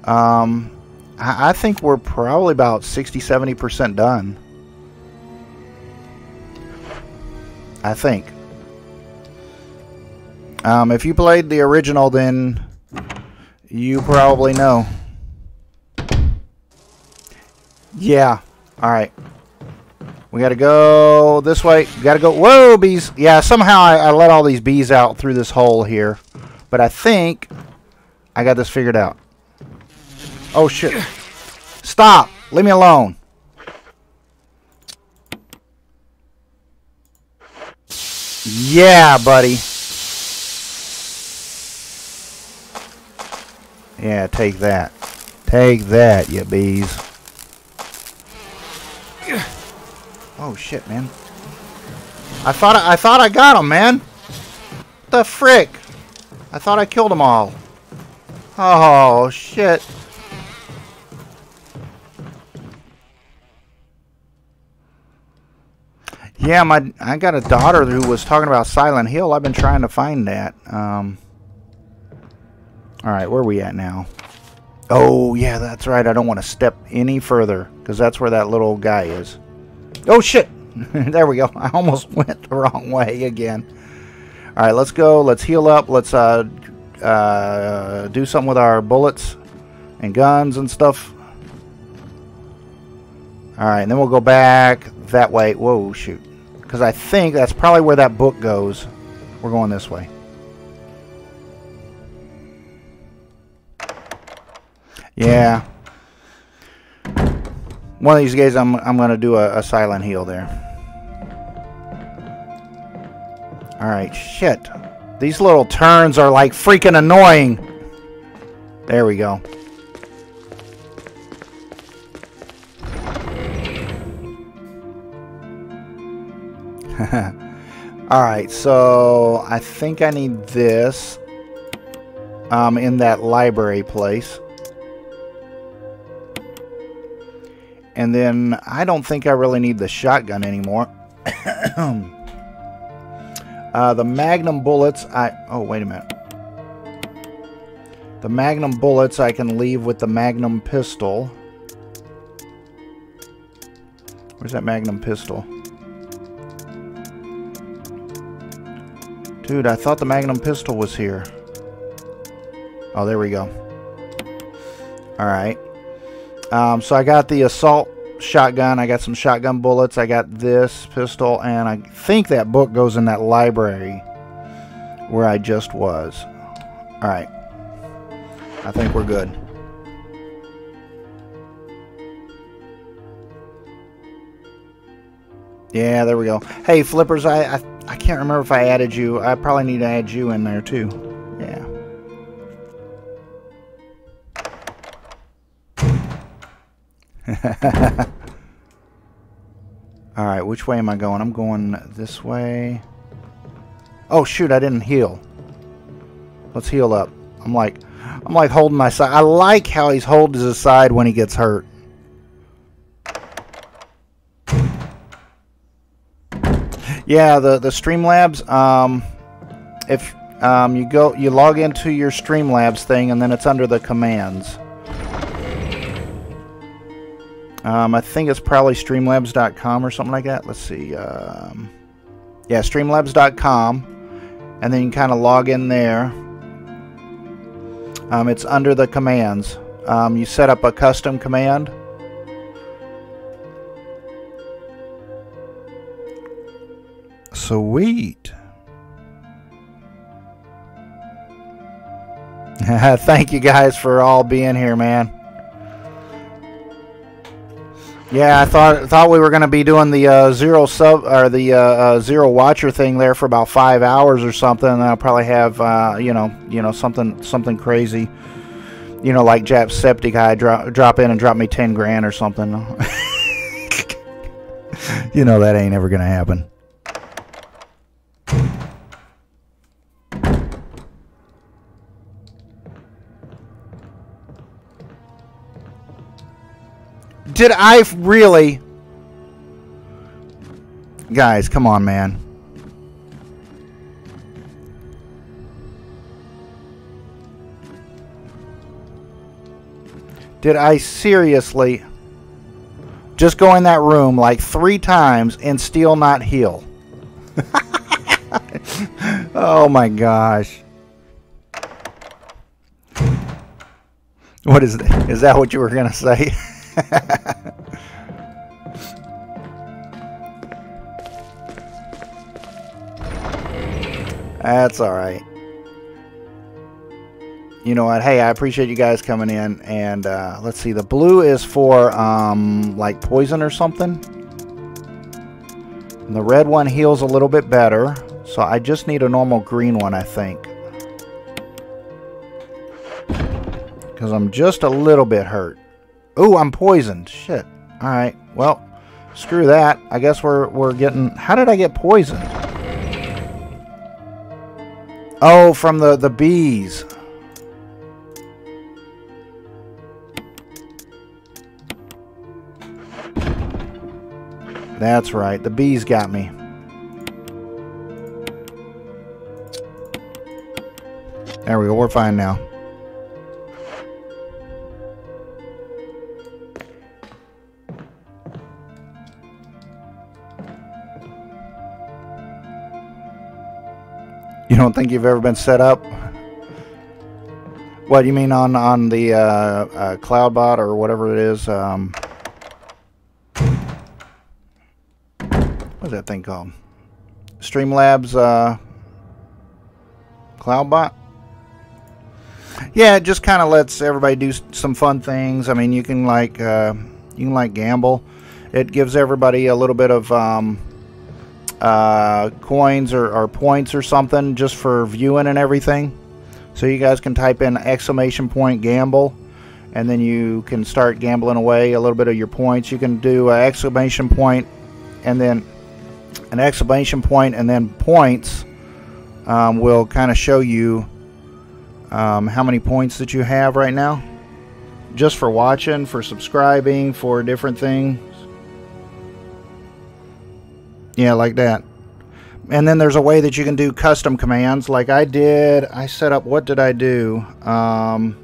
Um, I, I think we're probably about 60-70% done. I think. Um, if you played the original, then you probably know. Yeah. Alright. We gotta go this way. We gotta go. Whoa, bees. Yeah, somehow I, I let all these bees out through this hole here. But I think I got this figured out. Oh, shit. Stop. Leave me alone. Yeah, buddy. Yeah, take that. Take that, you bees. Oh shit, man. I thought I, I thought I got him, man. What the frick? I thought I killed them all. Oh shit. Yeah, my I got a daughter who was talking about Silent Hill. I've been trying to find that. Um, all right, where are we at now? Oh, yeah, that's right. I don't want to step any further because that's where that little guy is. Oh, shit. there we go. I almost went the wrong way again. All right, let's go. Let's heal up. Let's uh, uh, do something with our bullets and guns and stuff. All right, and then we'll go back that way. Whoa, shoot. Because I think that's probably where that book goes. We're going this way. Yeah. One of these days I'm, I'm going to do a, a Silent Hill there. Alright, shit. These little turns are like freaking annoying. There we go. Alright, so I think I need this um, in that library place. And then I don't think I really need the shotgun anymore. uh, the magnum bullets, I... Oh, wait a minute. The magnum bullets I can leave with the magnum pistol. Where's that magnum pistol? Dude, I thought the magnum pistol was here. Oh, there we go. Alright. Um, so I got the assault shotgun. I got some shotgun bullets. I got this pistol. And I think that book goes in that library where I just was. Alright. I think we're good. Yeah, there we go. Hey, Flippers, I, I, I can't remember if I added you. I probably need to add you in there, too. Yeah. Alright, which way am I going? I'm going this way. Oh, shoot, I didn't heal. Let's heal up. I'm like, I'm like holding my side. I like how he's holding his side when he gets hurt. Yeah, the the Streamlabs. Um, if um, you go, you log into your Streamlabs thing, and then it's under the commands. Um, I think it's probably Streamlabs.com or something like that. Let's see. Um, yeah, Streamlabs.com, and then you kind of log in there. Um, it's under the commands. Um, you set up a custom command. Sweet. Thank you guys for all being here, man. Yeah, I thought thought we were going to be doing the uh, zero sub or the uh, uh, zero watcher thing there for about five hours or something. And I'll probably have uh, you know you know something something crazy, you know like jap Jacksepticeye drop drop in and drop me ten grand or something. you know that ain't ever going to happen. Did I really? Guys, come on, man. Did I seriously just go in that room like three times and still not heal? oh my gosh. What is that? Is that what you were going to say? That's alright. You know what? Hey, I appreciate you guys coming in. And uh, let's see. The blue is for um, like poison or something. And the red one heals a little bit better. So I just need a normal green one, I think. Because I'm just a little bit hurt. Ooh, I'm poisoned. Shit. Alright, well, screw that. I guess we're, we're getting... How did I get poisoned? Oh, from the, the bees. That's right. The bees got me. There we go. We're fine now. Don't think you've ever been set up? What do you mean on on the uh, uh, CloudBot or whatever it is? Um, what's that thing called? Streamlabs uh, CloudBot. Yeah, it just kind of lets everybody do some fun things. I mean, you can like uh, you can like gamble. It gives everybody a little bit of um, uh, coins or, or points or something just for viewing and everything. So you guys can type in exclamation point gamble, and then you can start gambling away a little bit of your points. You can do an exclamation point, and then an exclamation point, and then points um, will kind of show you um, how many points that you have right now just for watching for subscribing for a different things yeah like that. And then there's a way that you can do custom commands. Like I did I set up what did I do? Um,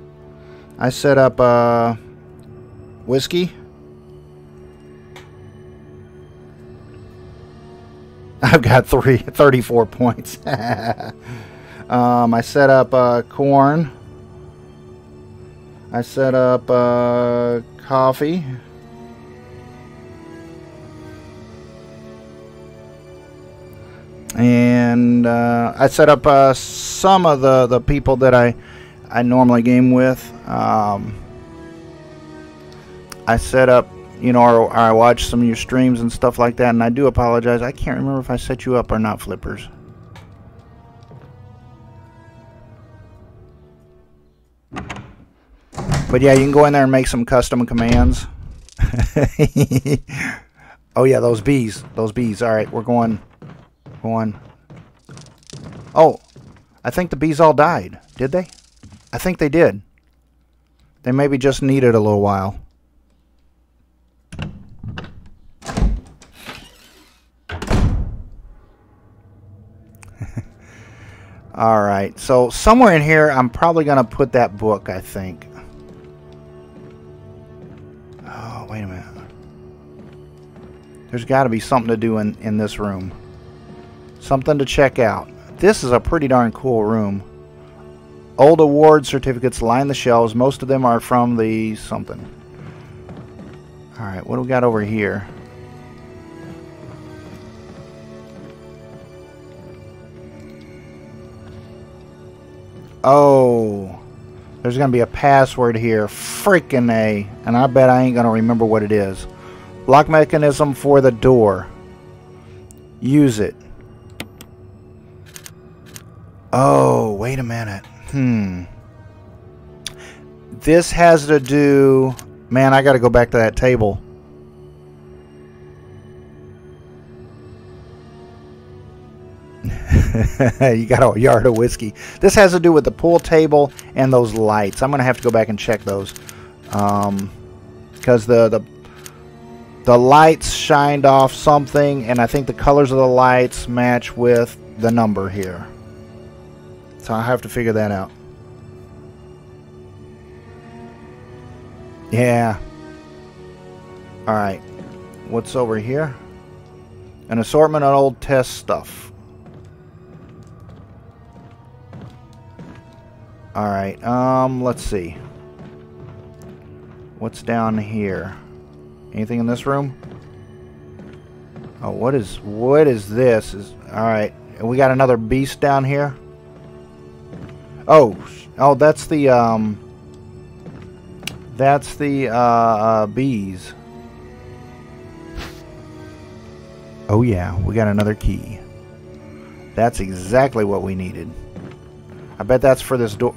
I set up uh, whiskey. I've got three, 34 points. Um, I set up uh, corn. I set up uh, coffee. And uh, I set up uh, some of the, the people that I, I normally game with. Um, I set up, you know, or, or I watch some of your streams and stuff like that. And I do apologize. I can't remember if I set you up or not, Flippers. But yeah, you can go in there and make some custom commands. oh yeah, those bees. Those bees. All right, we're going. Going. Oh, I think the bees all died. Did they? I think they did. They maybe just needed a little while. all right, so somewhere in here, I'm probably going to put that book, I think. Oh, wait a minute. There's got to be something to do in, in this room. Something to check out. This is a pretty darn cool room. Old award certificates line the shelves. Most of them are from the something. Alright, what do we got over here? Oh. There's going to be a password here. Freaking A. And I bet I ain't going to remember what it is. Lock mechanism for the door. Use it. Oh, wait a minute. Hmm. This has to do... Man, I got to go back to that table. you got a yard of whiskey. This has to do with the pool table and those lights. I'm going to have to go back and check those. Um, because the, the the lights shined off something and I think the colors of the lights match with the number here. So I have to figure that out. Yeah. Alright. What's over here? An assortment of old test stuff. Alright, um, let's see. What's down here? Anything in this room? Oh, what is what is this? Is alright. We got another beast down here. Oh, oh, that's the um, that's the uh, uh, bees. Oh yeah, we got another key. That's exactly what we needed. I bet that's for this door.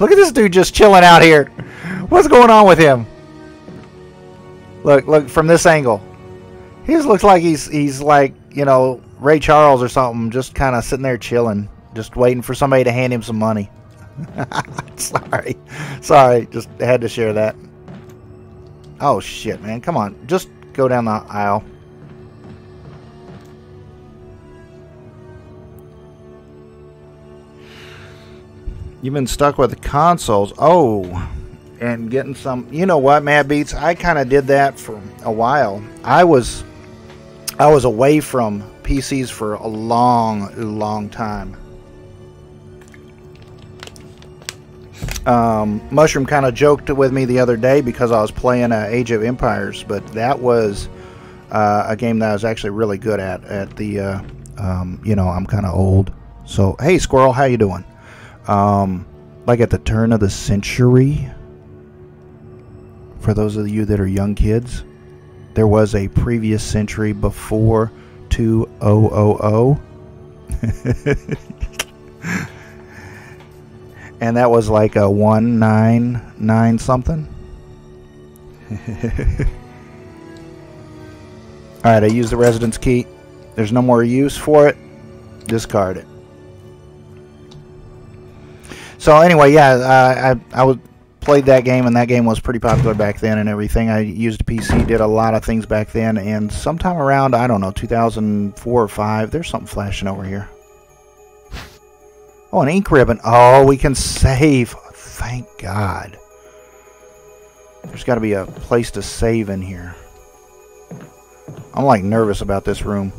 Look at this dude just chilling out here. What's going on with him? Look, look from this angle. He just looks like he's he's like you know Ray Charles or something, just kind of sitting there chilling, just waiting for somebody to hand him some money. sorry, sorry, just had to share that. Oh shit, man, come on, just go down the aisle. You've been stuck with the consoles. Oh, and getting some. You know what, Mad Beats? I kind of did that for a while. I was, I was away from PCs for a long, long time. Um, Mushroom kind of joked with me the other day because I was playing uh, Age of Empires, but that was uh, a game that I was actually really good at. At the, uh, um, you know, I'm kind of old. So, hey, Squirrel, how you doing? Um, like at the turn of the century, for those of you that are young kids, there was a previous century before 2000. and that was like a 199 something. Alright, I used the residence key. There's no more use for it. Discard it. So anyway, yeah, uh, I I was played that game, and that game was pretty popular back then and everything. I used a PC, did a lot of things back then, and sometime around I don't know 2004 or five, there's something flashing over here. Oh, an ink ribbon. Oh, we can save. Thank God. There's got to be a place to save in here. I'm like nervous about this room.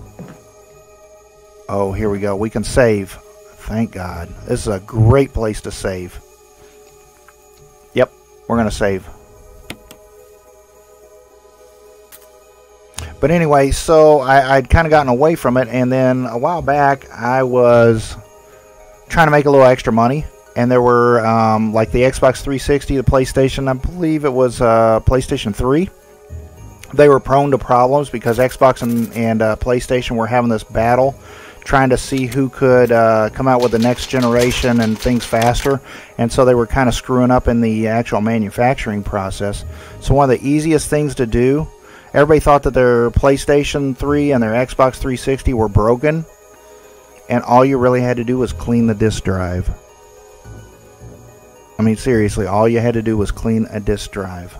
Oh, here we go. We can save. Thank God. This is a great place to save. Yep, we're going to save. But anyway, so I, would kind of gotten away from it, and then a while back I was trying to make a little extra money, and there were um, like the Xbox 360, the PlayStation, I believe it was uh, PlayStation 3. They were prone to problems because Xbox and, and uh, PlayStation were having this battle trying to see who could uh, come out with the next generation and things faster. And so they were kind of screwing up in the actual manufacturing process. So one of the easiest things to do, everybody thought that their PlayStation 3 and their Xbox 360 were broken. And all you really had to do was clean the disk drive. I mean, seriously, all you had to do was clean a disk drive.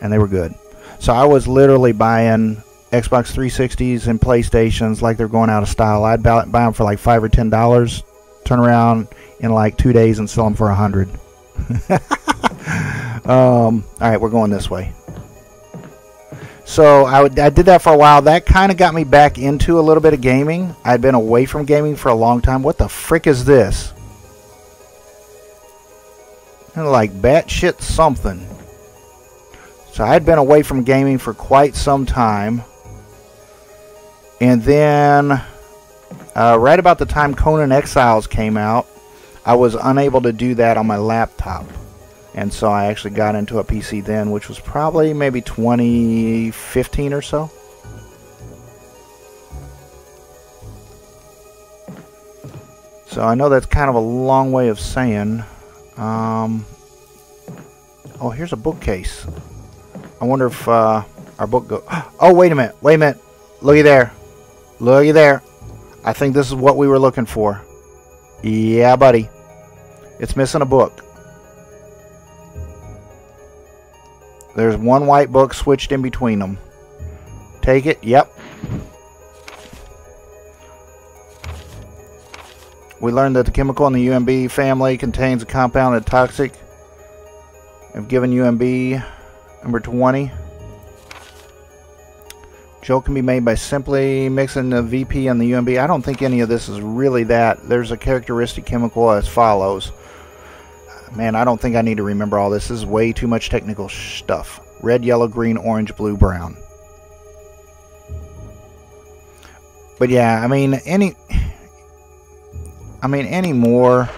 And they were good. So I was literally buying Xbox 360s and PlayStations like they're going out of style. I'd buy, them for like five or ten dollars, turn around in like two days and sell them for a hundred. um, all right, we're going this way. So I, I did that for a while. That kind of got me back into a little bit of gaming. I'd been away from gaming for a long time. What the frick is this? Like batshit something. So I had been away from gaming for quite some time. And then, uh, right about the time Conan Exiles came out, I was unable to do that on my laptop. And so I actually got into a PC then, which was probably maybe 2015 or so. So I know that's kind of a long way of saying. Um, oh, here's a bookcase. I wonder if uh, our book go. Oh, wait a minute. Wait a minute. Looky there. Looky there. I think this is what we were looking for. Yeah, buddy. It's missing a book. There's one white book switched in between them. Take it. Yep. We learned that the chemical in the UMB family contains a compound that's toxic. I've given UMB number 20. Jolt can be made by simply mixing the VP and the UMB. I don't think any of this is really that. There's a characteristic chemical as follows. Man, I don't think I need to remember all this. This is way too much technical stuff. Red, yellow, green, orange, blue, brown. But yeah, I mean, any... I mean, any more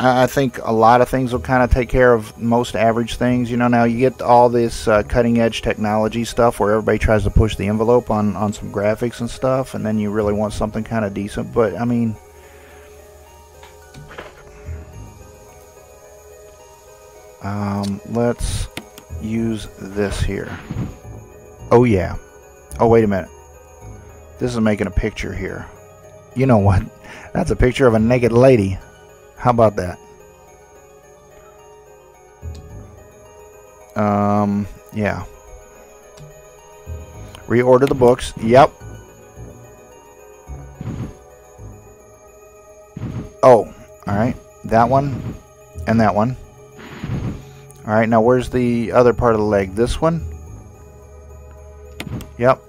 I think a lot of things will kind of take care of most average things. You know, now you get all this uh, cutting edge technology stuff where everybody tries to push the envelope on, on some graphics and stuff, and then you really want something kind of decent. But, I mean, Um, let's use this here. Oh, yeah. Oh, wait a minute. This is making a picture here. You know what? That's a picture of a naked lady. How about that? Um, yeah. Reorder the books. Yep. Oh, alright. That one and that one. Alright, now where's the other part of the leg? This one? Yep.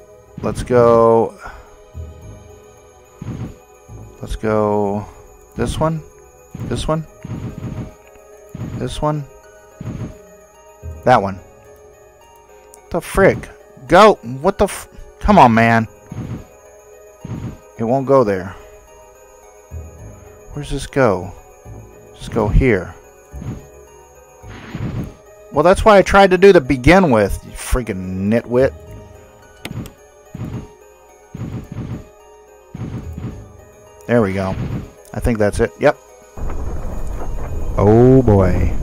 Let's go... Let's go... This one? This one? This one? That one. The frick? Go! What the. Come on, man. It won't go there. Where's this go? Just go here. Well, that's why I tried to do to begin with, you freaking nitwit. There we go. I think that's it. Yep. Oh boy.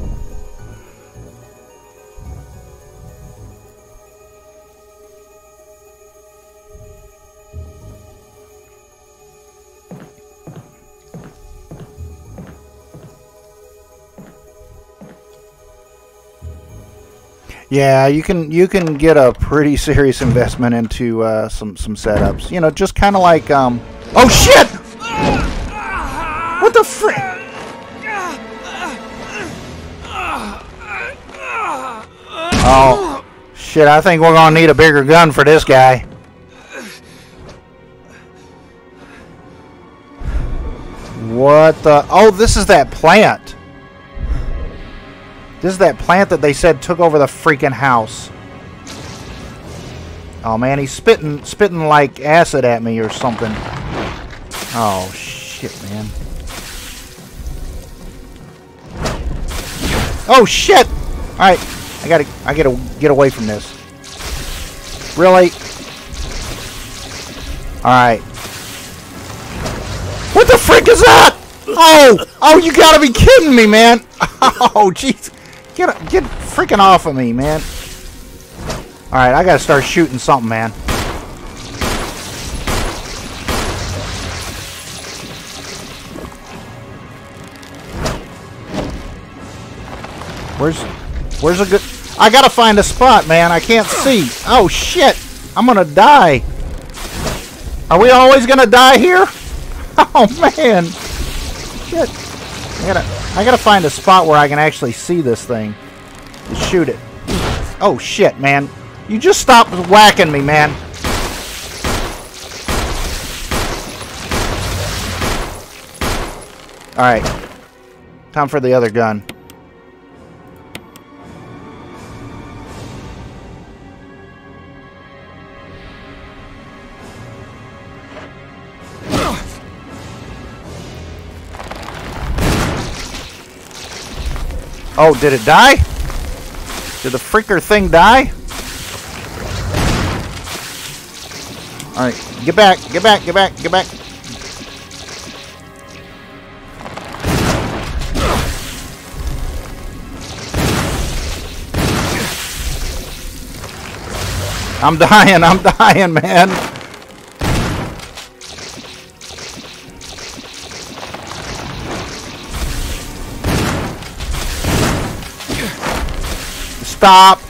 Yeah, you can you can get a pretty serious investment into uh, some some setups. You know, just kind of like um. Oh shit! What the frick? Oh shit! I think we're gonna need a bigger gun for this guy. What the? Oh, this is that plant. This is that plant that they said took over the freaking house. Oh man, he's spitting spitting like acid at me or something. Oh shit, man. Oh shit! Alright, I gotta I gotta get away from this. Really? Alright. What the frick is that? Oh! Oh, you gotta be kidding me, man! Oh, jeez. Get get freaking off of me, man. Alright, I gotta start shooting something, man. Where's where's a good I gotta find a spot, man. I can't see. Oh shit! I'm gonna die. Are we always gonna die here? Oh man! Shit! I gotta I gotta find a spot where I can actually see this thing. Shoot it. Oh shit, man! You just stop whacking me, man. Alright. Time for the other gun. Oh, did it die? Did the freaker thing die? Alright, get back, get back, get back, get back. I'm dying, I'm dying, man. Stop.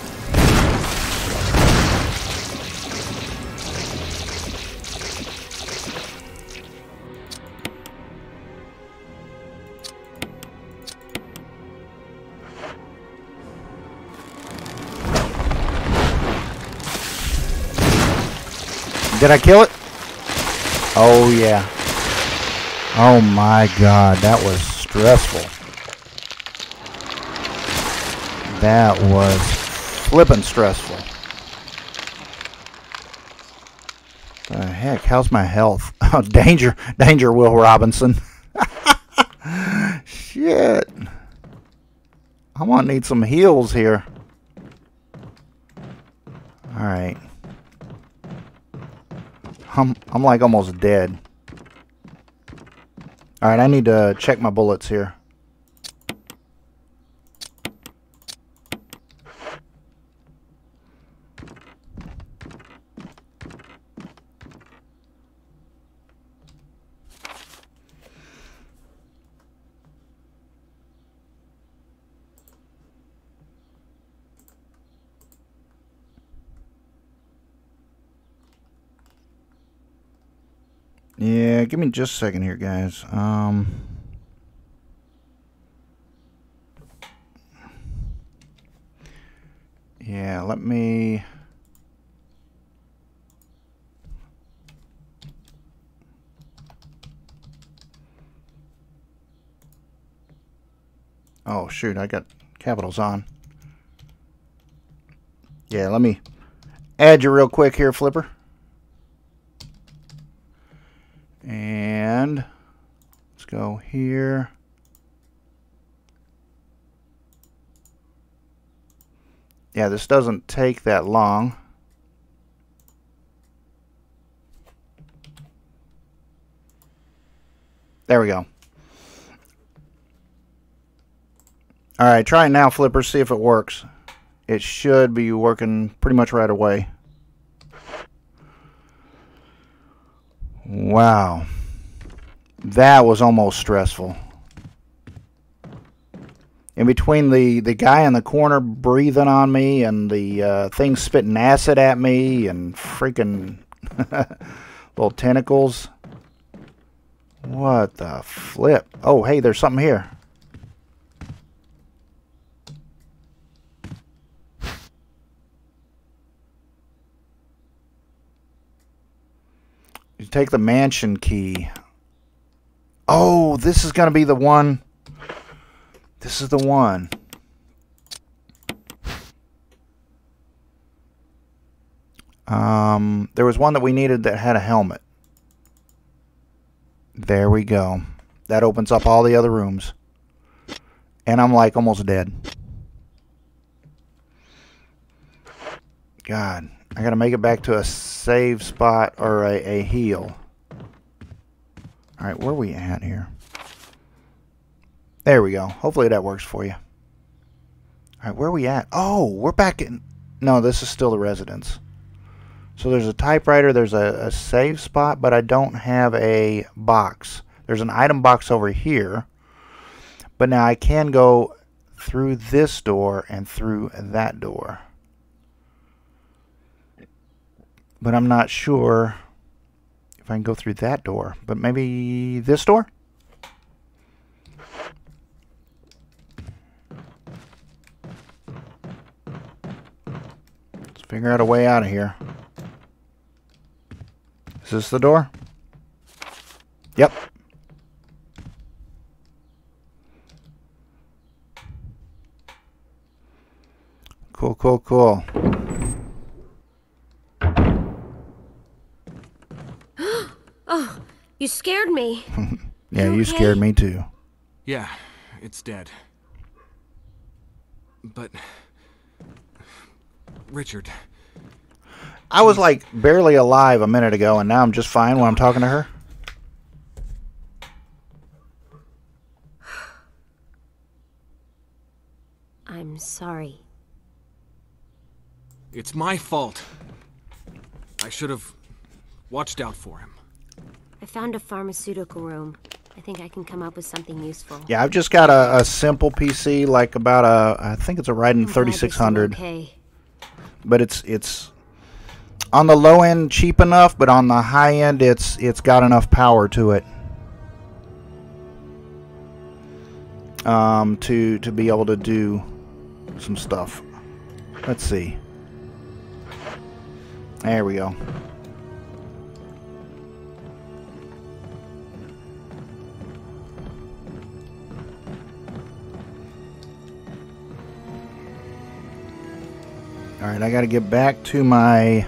Did I kill it? Oh, yeah. Oh, my God. That was stressful. That was flippin' stressful. The heck? How's my health? Oh, danger. Danger, Will Robinson. Shit. I'm gonna need some heals here. Alright. I'm, I'm like almost dead. Alright, I need to check my bullets here. Yeah, give me just a second here, guys. Um. Yeah, let me. Oh, shoot, I got capitals on. Yeah, let me add you real quick here, Flipper. And let's go here. Yeah, this doesn't take that long. There we go. All right, try it now, Flipper, see if it works. It should be working pretty much right away. Wow. That was almost stressful. In between the, the guy in the corner breathing on me and the uh, thing spitting acid at me and freaking little tentacles. What the flip? Oh, hey, there's something here. You take the mansion key. Oh, this is going to be the one. This is the one. Um, there was one that we needed that had a helmet. There we go. That opens up all the other rooms. And I'm like almost dead. God. I gotta make it back to a save spot or a, a heal. Alright, where are we at here? There we go. Hopefully that works for you. Alright, where are we at? Oh, we're back in... No, this is still the residence. So there's a typewriter, there's a, a save spot, but I don't have a box. There's an item box over here. But now I can go through this door and through that door. But I'm not sure if I can go through that door. But maybe this door? Figure out a way out of here. Is this the door? Yep. Cool, cool, cool. Oh, you scared me. Yeah, You you okay? scared me too. Yeah, it's dead. But. Richard, I was like barely alive a minute ago, and now I'm just fine when I'm talking to her. I'm sorry. it's my fault. I should have watched out for him. I found a pharmaceutical room. I think I can come up with something useful. Yeah, I've just got a, a simple PC, like about a, I think it's a Ryzen I'm glad you're still 3600, Okay. But it's it's on the low end cheap enough, but on the high end, it's it's got enough power to it um, to to be able to do some stuff. Let's see. There we go. All right, I got to get back to my.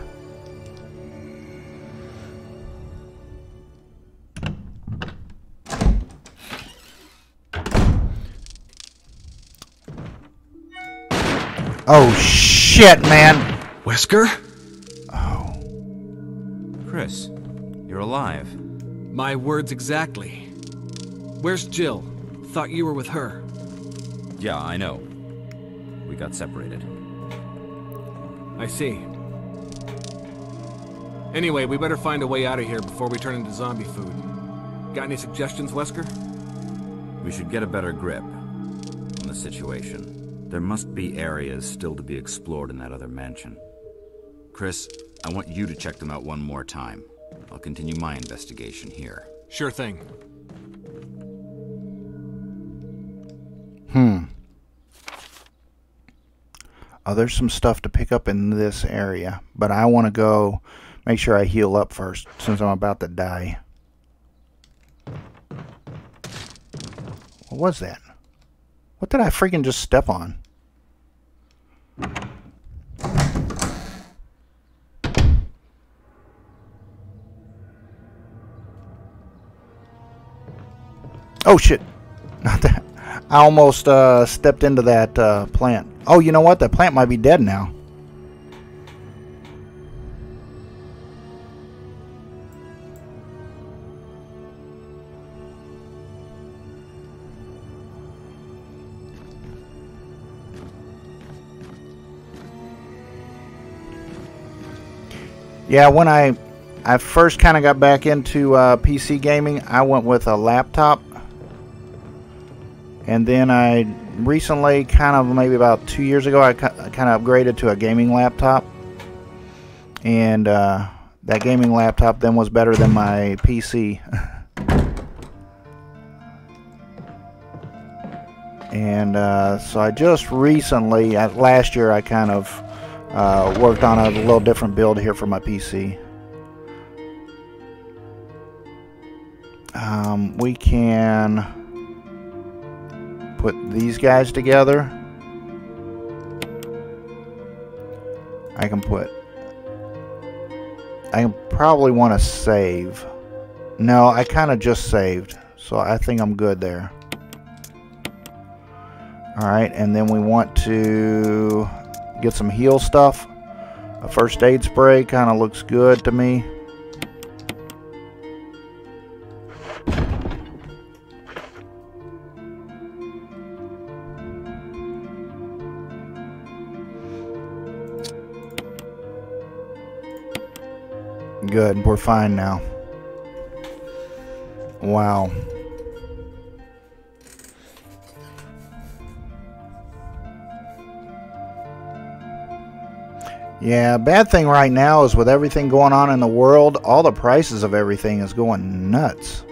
Oh shit, man! Wesker? Oh, Chris, you're alive. My words exactly. Where's Jill? Thought you were with her. Yeah, I know. We got separated. I see. Anyway, we better find a way out of here before we turn into zombie food. Got any suggestions, Wesker? We should get a better grip on the situation. There must be areas still to be explored in that other mansion. Chris, I want you to check them out one more time. I'll continue my investigation here. Sure thing. Hmm. Oh, there's some stuff to pick up in this area, but I want to go make sure I heal up first since I'm about to die. What was that? What did I freaking just step on? Oh shit. Not that. I almost uh, stepped into that uh, plant. Oh, you know what? That plant might be dead now. Yeah, when I I first kind of got back into uh, PC gaming, I went with a laptop. And then I recently, kind of maybe about two years ago, I kind of upgraded to a gaming laptop. And uh, that gaming laptop then was better than my PC. and uh, so I just recently, last year, I kind of uh, worked on a little different build here for my PC. Um, we can put these guys together. I can put... I probably want to save. No, I kind of just saved. So I think I'm good there. Alright, and then we want to get some heal stuff. A first aid spray kind of looks good to me. Good, we're fine now. Wow. Yeah, bad thing right now is with everything going on in the world, all the prices of everything is going nuts.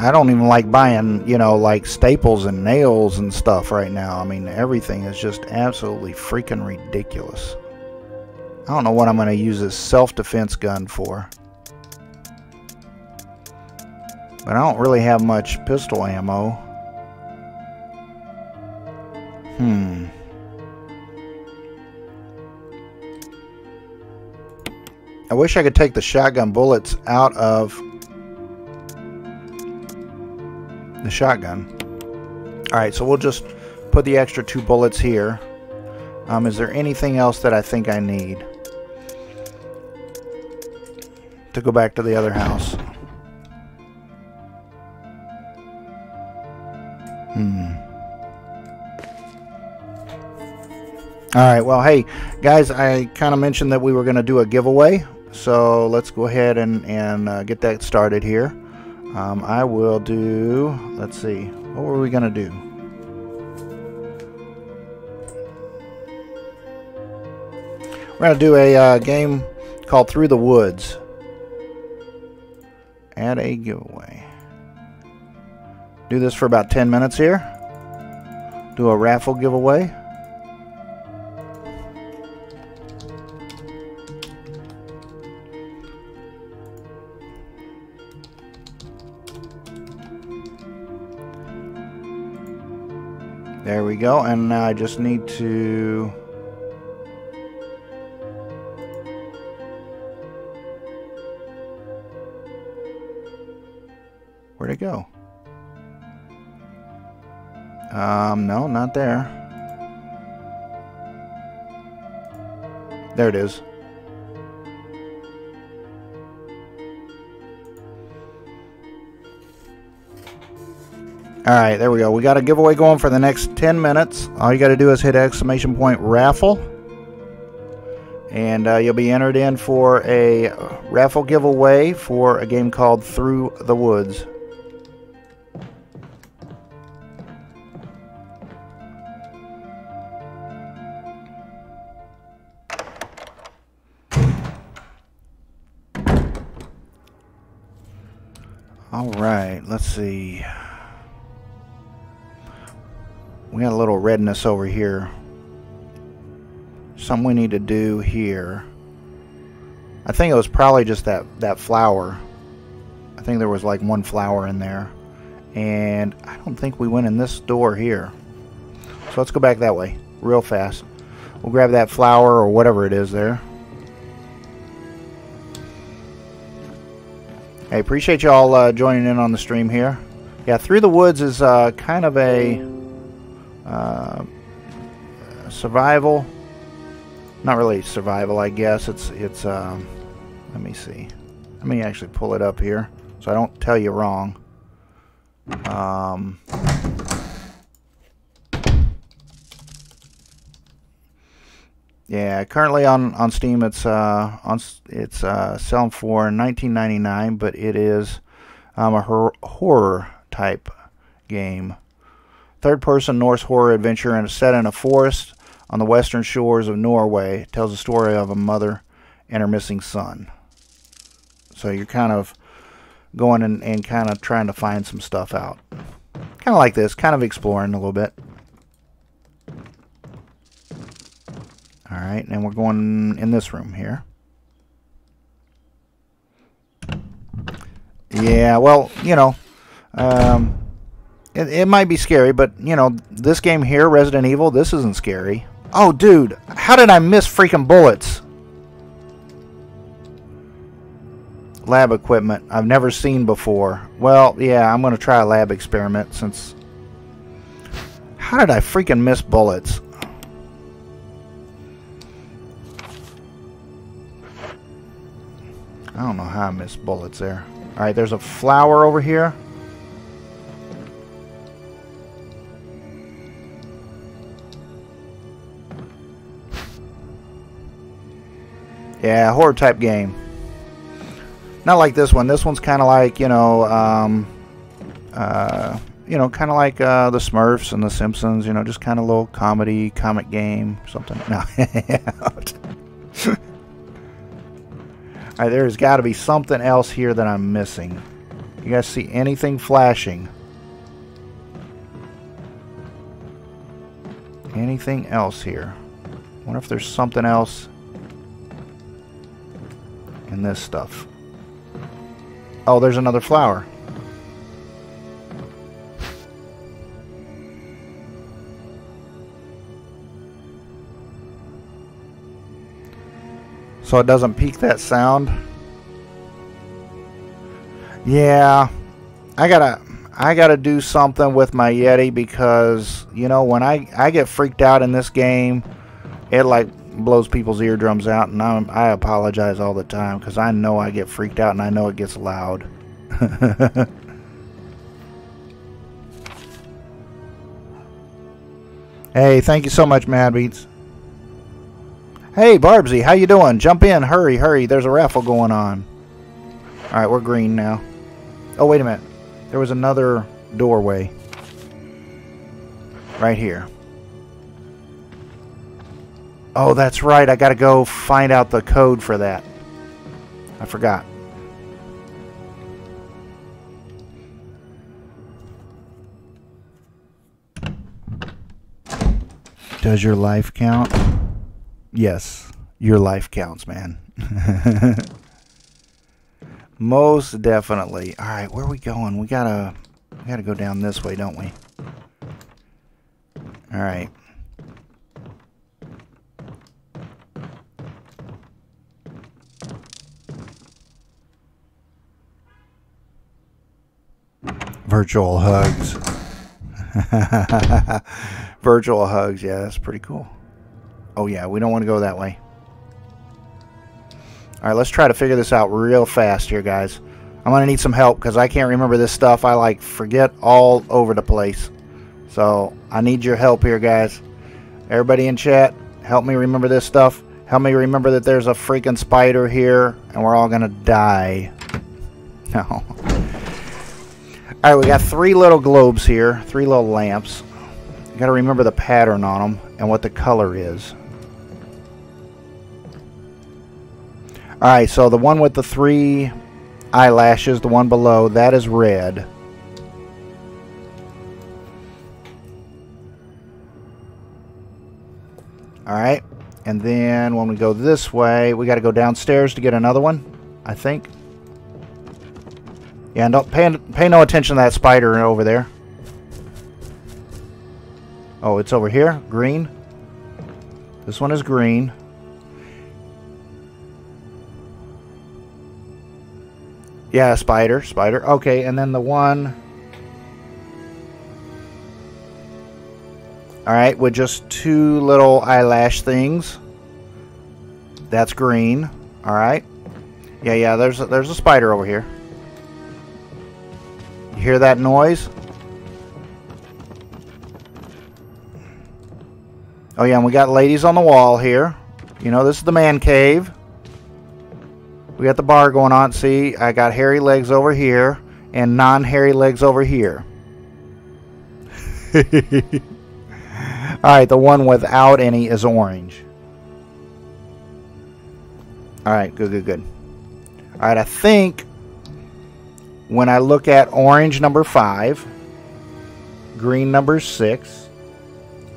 I, don't even like buying, you know, like staples and nails and stuff right now. I mean, everything is just absolutely freaking ridiculous. I don't know what I'm going to use this self-defense gun for. But I don't really have much pistol ammo. Hmm. I wish I could take the shotgun bullets out of the shotgun. Alright, so we'll just put the extra two bullets here. Um, is there anything else that I think I need? To go back to the other house. Hmm. Alright, well, hey, guys, I kind of mentioned that we were going to do a giveaway. So let's go ahead and, and uh, get that started here. Um, I will do, let's see, what were we going to do? We're going to do a uh, game called Through the Woods. Add a giveaway. Do this for about 10 minutes here. Do a raffle giveaway. We go. And now I just need to... Where'd it go? Um, no, not there. There it is. All right, there we go. We got a giveaway going for the next 10 minutes. All you got to do is hit exclamation point raffle. And uh, you'll be entered in for a raffle giveaway for a game called Through the Woods. All right, let's see. Got a little redness over here. Something we need to do here. I think it was probably just that, that flower. I think there was like one flower in there. And I don't think we went in this door here. So let's go back that way real fast. We'll grab that flower or whatever it is there. I appreciate y'all uh, joining in on the stream here. Yeah, Through the Woods is uh, kind of a uh, survival. Not really survival, I guess. It's it's. Um, let me see. Let me actually pull it up here so I don't tell you wrong. Um, yeah, currently on on Steam it's uh on it's uh selling for 19.99, but it is um, a hor horror type game. Third person Norse horror adventure and set in a forest on the western shores of Norway. Tells the story of a mother and her missing son. So you're kind of going and, and kind of trying to find some stuff out. Kind of like this, kind of exploring a little bit. Alright, and we're going in this room here. Yeah, well, you know, um, it, it might be scary, but, you know, this game here, Resident Evil, this isn't scary. Oh, dude, how did I miss freaking bullets? lab equipment I've never seen before. Well, yeah, I'm going to try a lab experiment since... How did I freaking miss bullets? I don't know how I missed bullets there. Alright, there's a flower over here. Yeah, horror type game. Not like this one. This one's kind of like, you know, um, uh, you know, kind of like uh, the Smurfs and the Simpsons. You know, just kind of little comedy, comic game, something. No. There's got to be something else here that I'm missing. You guys see anything flashing? Anything else here? wonder if there's something else in this stuff. Oh, there's another flower. So it doesn't peak that sound. Yeah. I gotta I gotta do something with my Yeti because, you know, when I, I get freaked out in this game, it like blows people's eardrums out, and I'm, I apologize all the time because I know I get freaked out and I know it gets loud. hey, thank you so much, Mad Beats. Hey, Barbsy, how you doing? Jump in, hurry, hurry. There's a raffle going on. All right, we're green now. Oh, wait a minute. There was another doorway right here. Oh, that's right. I got to go find out the code for that. I forgot. Does your life count? Yes, your life counts, man. Most definitely. All right, where are we going? We gotta, we gotta go down this way, don't we? All right. Virtual hugs. Virtual hugs, yeah, that's pretty cool. Oh yeah, we don't want to go that way. Alright, let's try to figure this out real fast here, guys. I'm going to need some help because I can't remember this stuff. I, like, forget all over the place. So, I need your help here, guys. Everybody in chat, help me remember this stuff. Help me remember that there's a freaking spider here and we're all going to die. No. Alright, we got three little globes here, three little lamps. You gotta remember the pattern on them and what the color is. Alright, so the one with the three eyelashes, the one below, that is red. Alright, and then when we go this way, we got to go downstairs to get another one, I think. Yeah, don't pay, pay no attention to that spider over there. Oh, it's over here, green. This one is green. Yeah, spider, spider. Okay, and then the one... Alright, with just two little eyelash things. That's green. Alright. Yeah, yeah, there's a, there's a spider over here. Hear that noise? Oh yeah, and we got ladies on the wall here. You know, this is the man cave. We got the bar going on. See, I got hairy legs over here and non-hairy legs over here. Alright, the one without any is orange. Alright, good, good, good. Alright, I think when I look at orange number 5, green number 6,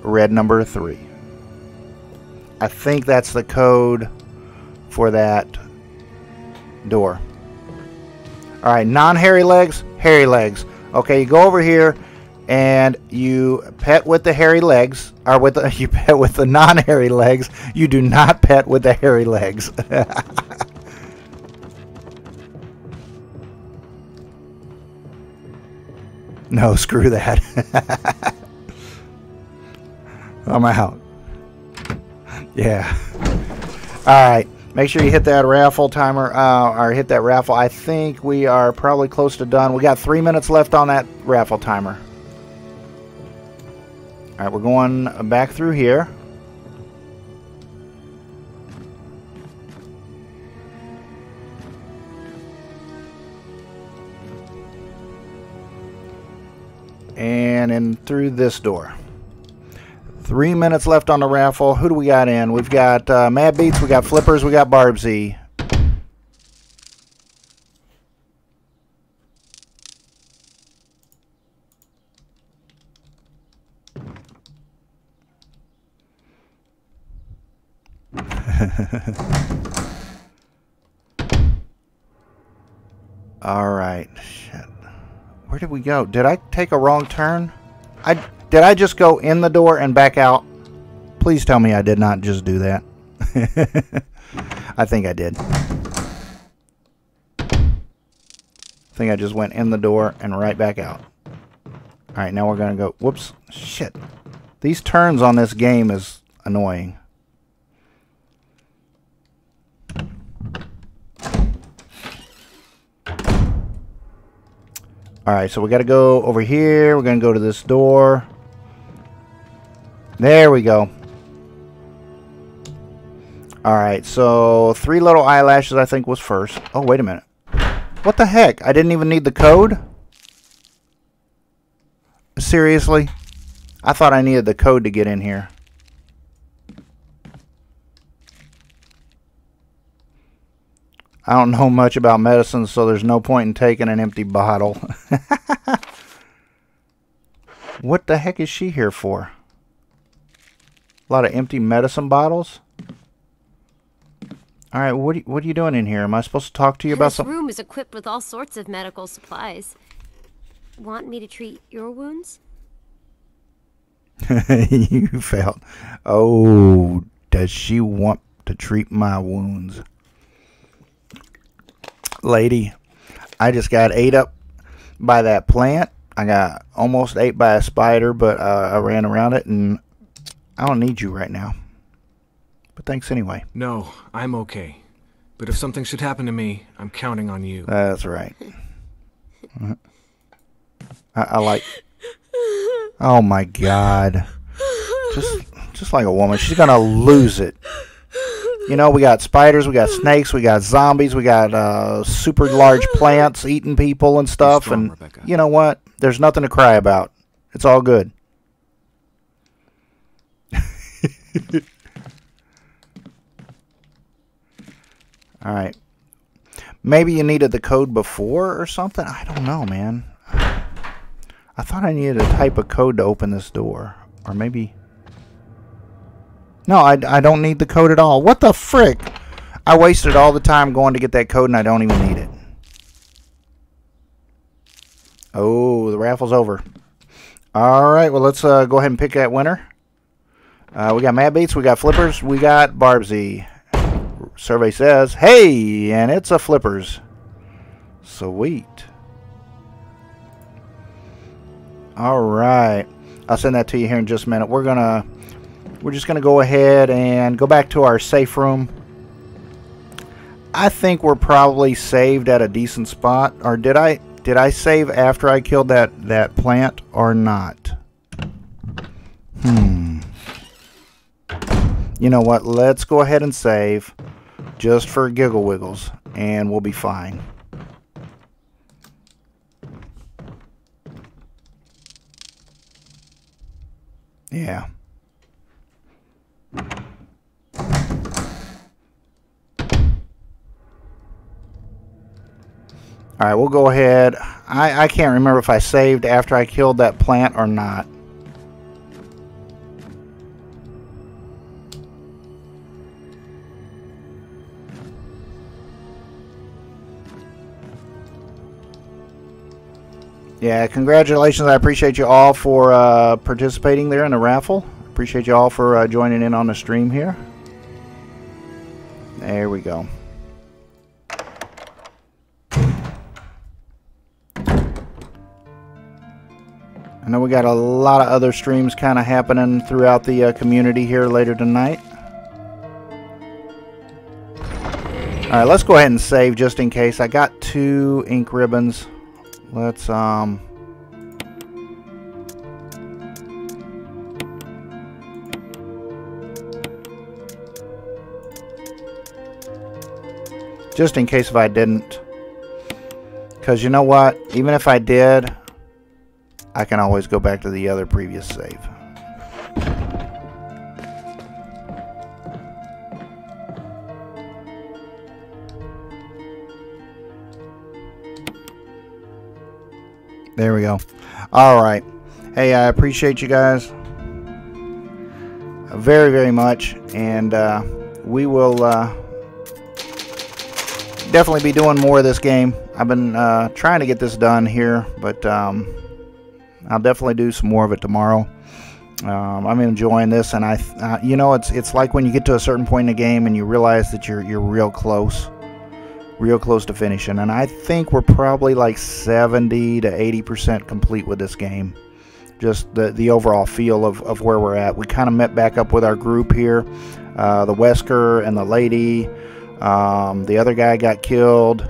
red number 3. I think that's the code for that door. All right, non-hairy legs, hairy legs. Okay, you go over here and you pet with the hairy legs, or with the, you pet with the non-hairy legs. You do not pet with the hairy legs. no, screw that. I'm out. Yeah. All right. Make sure you hit that raffle timer, uh, or hit that raffle. I think we are probably close to done. We got three minutes left on that raffle timer. All right, we're going back through here. And in through this door. Three minutes left on the raffle. Who do we got in? We've got uh, Mad Beats, we got Flippers, we got Barbsy. All right. Where did we go? Did I take a wrong turn? I did I just go in the door and back out? Please tell me I did not just do that. I think I did. I think I just went in the door and right back out. Alright, now we're going to go... Whoops. Shit. These turns on this game is annoying. Alright, so we got to go over here. We're going to go to this door. There we go. Alright, so three little eyelashes I think was first. Oh, wait a minute. What the heck? I didn't even need the code? Seriously? I thought I needed the code to get in here. I don't know much about medicine, so there's no point in taking an empty bottle. what the heck is she here for? A lot of empty medicine bottles. All right, what are you, what are you doing in here? Am I supposed to talk to you about something? This room is equipped with all sorts of medical supplies. Want me to treat your wounds? you felt. Oh, does she want to treat my wounds? Lady, I just got ate up by that plant. I got almost ate by a spider, but uh, I ran around it and I don't need you right now. But thanks anyway. No, I'm okay. But if something should happen to me, I'm counting on you. That's right. I, I like. Oh my God! Just, just like a woman, she's gonna lose it. You know, we got spiders, we got snakes, we got zombies, we got uh, super large plants eating people and stuff. strong, and Rebecca. you know what? There's nothing to cry about. It's all good. All right. Maybe you needed the code before or something. I don't know, man. I thought I needed a type of code to open this door. Or maybe... No, I, I don't need the code at all. What the frick? I wasted all the time going to get that code and I don't even need it. Oh, the raffle's over. All right, well, let's uh, go ahead and pick that winner. Uh, we got Mad Beats, we got Flippers, we got Barbsy. Survey says, hey, and it's a Flippers. Sweet. All right. I'll send that to you here in just a minute. We're gonna, we're just gonna go ahead and go back to our safe room. I think we're probably saved at a decent spot. Or did I, did I save after I killed that that plant or not? Hmm. You know what? Let's go ahead and save just for giggle wiggles and we'll be fine. Yeah. Alright, we'll go ahead. I, I can't remember if I saved after I killed that plant or not. Yeah, congratulations. I appreciate you all for uh, participating there in the raffle. Appreciate you all for uh, joining in on the stream here. There we go. I know we got a lot of other streams kind of happening throughout the uh, community here later tonight. Alright, let's go ahead and save just in case. I got two ink ribbons. Let's, um... Just in case if I didn't. Because you know what? Even if I did, I can always go back to the other previous save. There we go. All right. Hey, I appreciate you guys very, very much. And uh, we will uh, definitely be doing more of this game. I've been uh, trying to get this done here, but um, I'll definitely do some more of it tomorrow. Um, I'm enjoying this, and I, uh, you know, it's it's like when you get to a certain point in the game and you realize that you're you're real close real close to finishing. And I think we're probably like 70 to 80% complete with this game. Just the, the overall feel of, of where we're at. We kind of met back up with our group here. Uh, the Wesker and the lady. Um, the other guy got killed.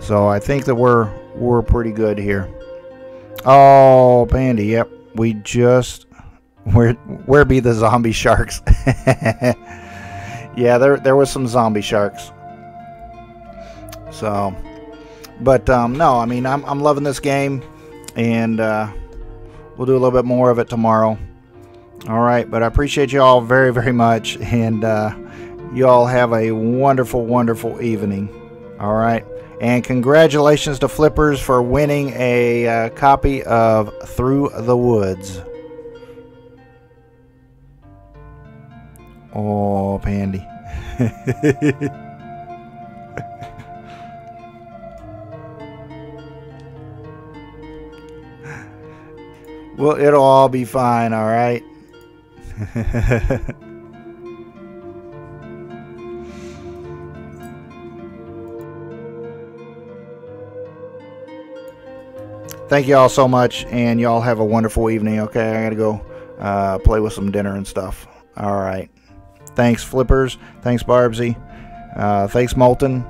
So I think that we're we're pretty good here. Oh, Bandy, yep. We just where where be the zombie sharks? yeah, there there was some zombie sharks. So, but um, no, I mean, I'm, I'm loving this game, and uh, we'll do a little bit more of it tomorrow. All right, but I appreciate you all very, very much, and uh, you all have a wonderful, wonderful evening. All right, and congratulations to Flippers for winning a uh, copy of Through the Woods. Oh, Pandy. Well, it'll all be fine, all right? Thank you all so much, and y'all have a wonderful evening, okay? I gotta go uh, play with some dinner and stuff. All right. Thanks, Flippers. Thanks, Barbsy. Uh, thanks, Molten.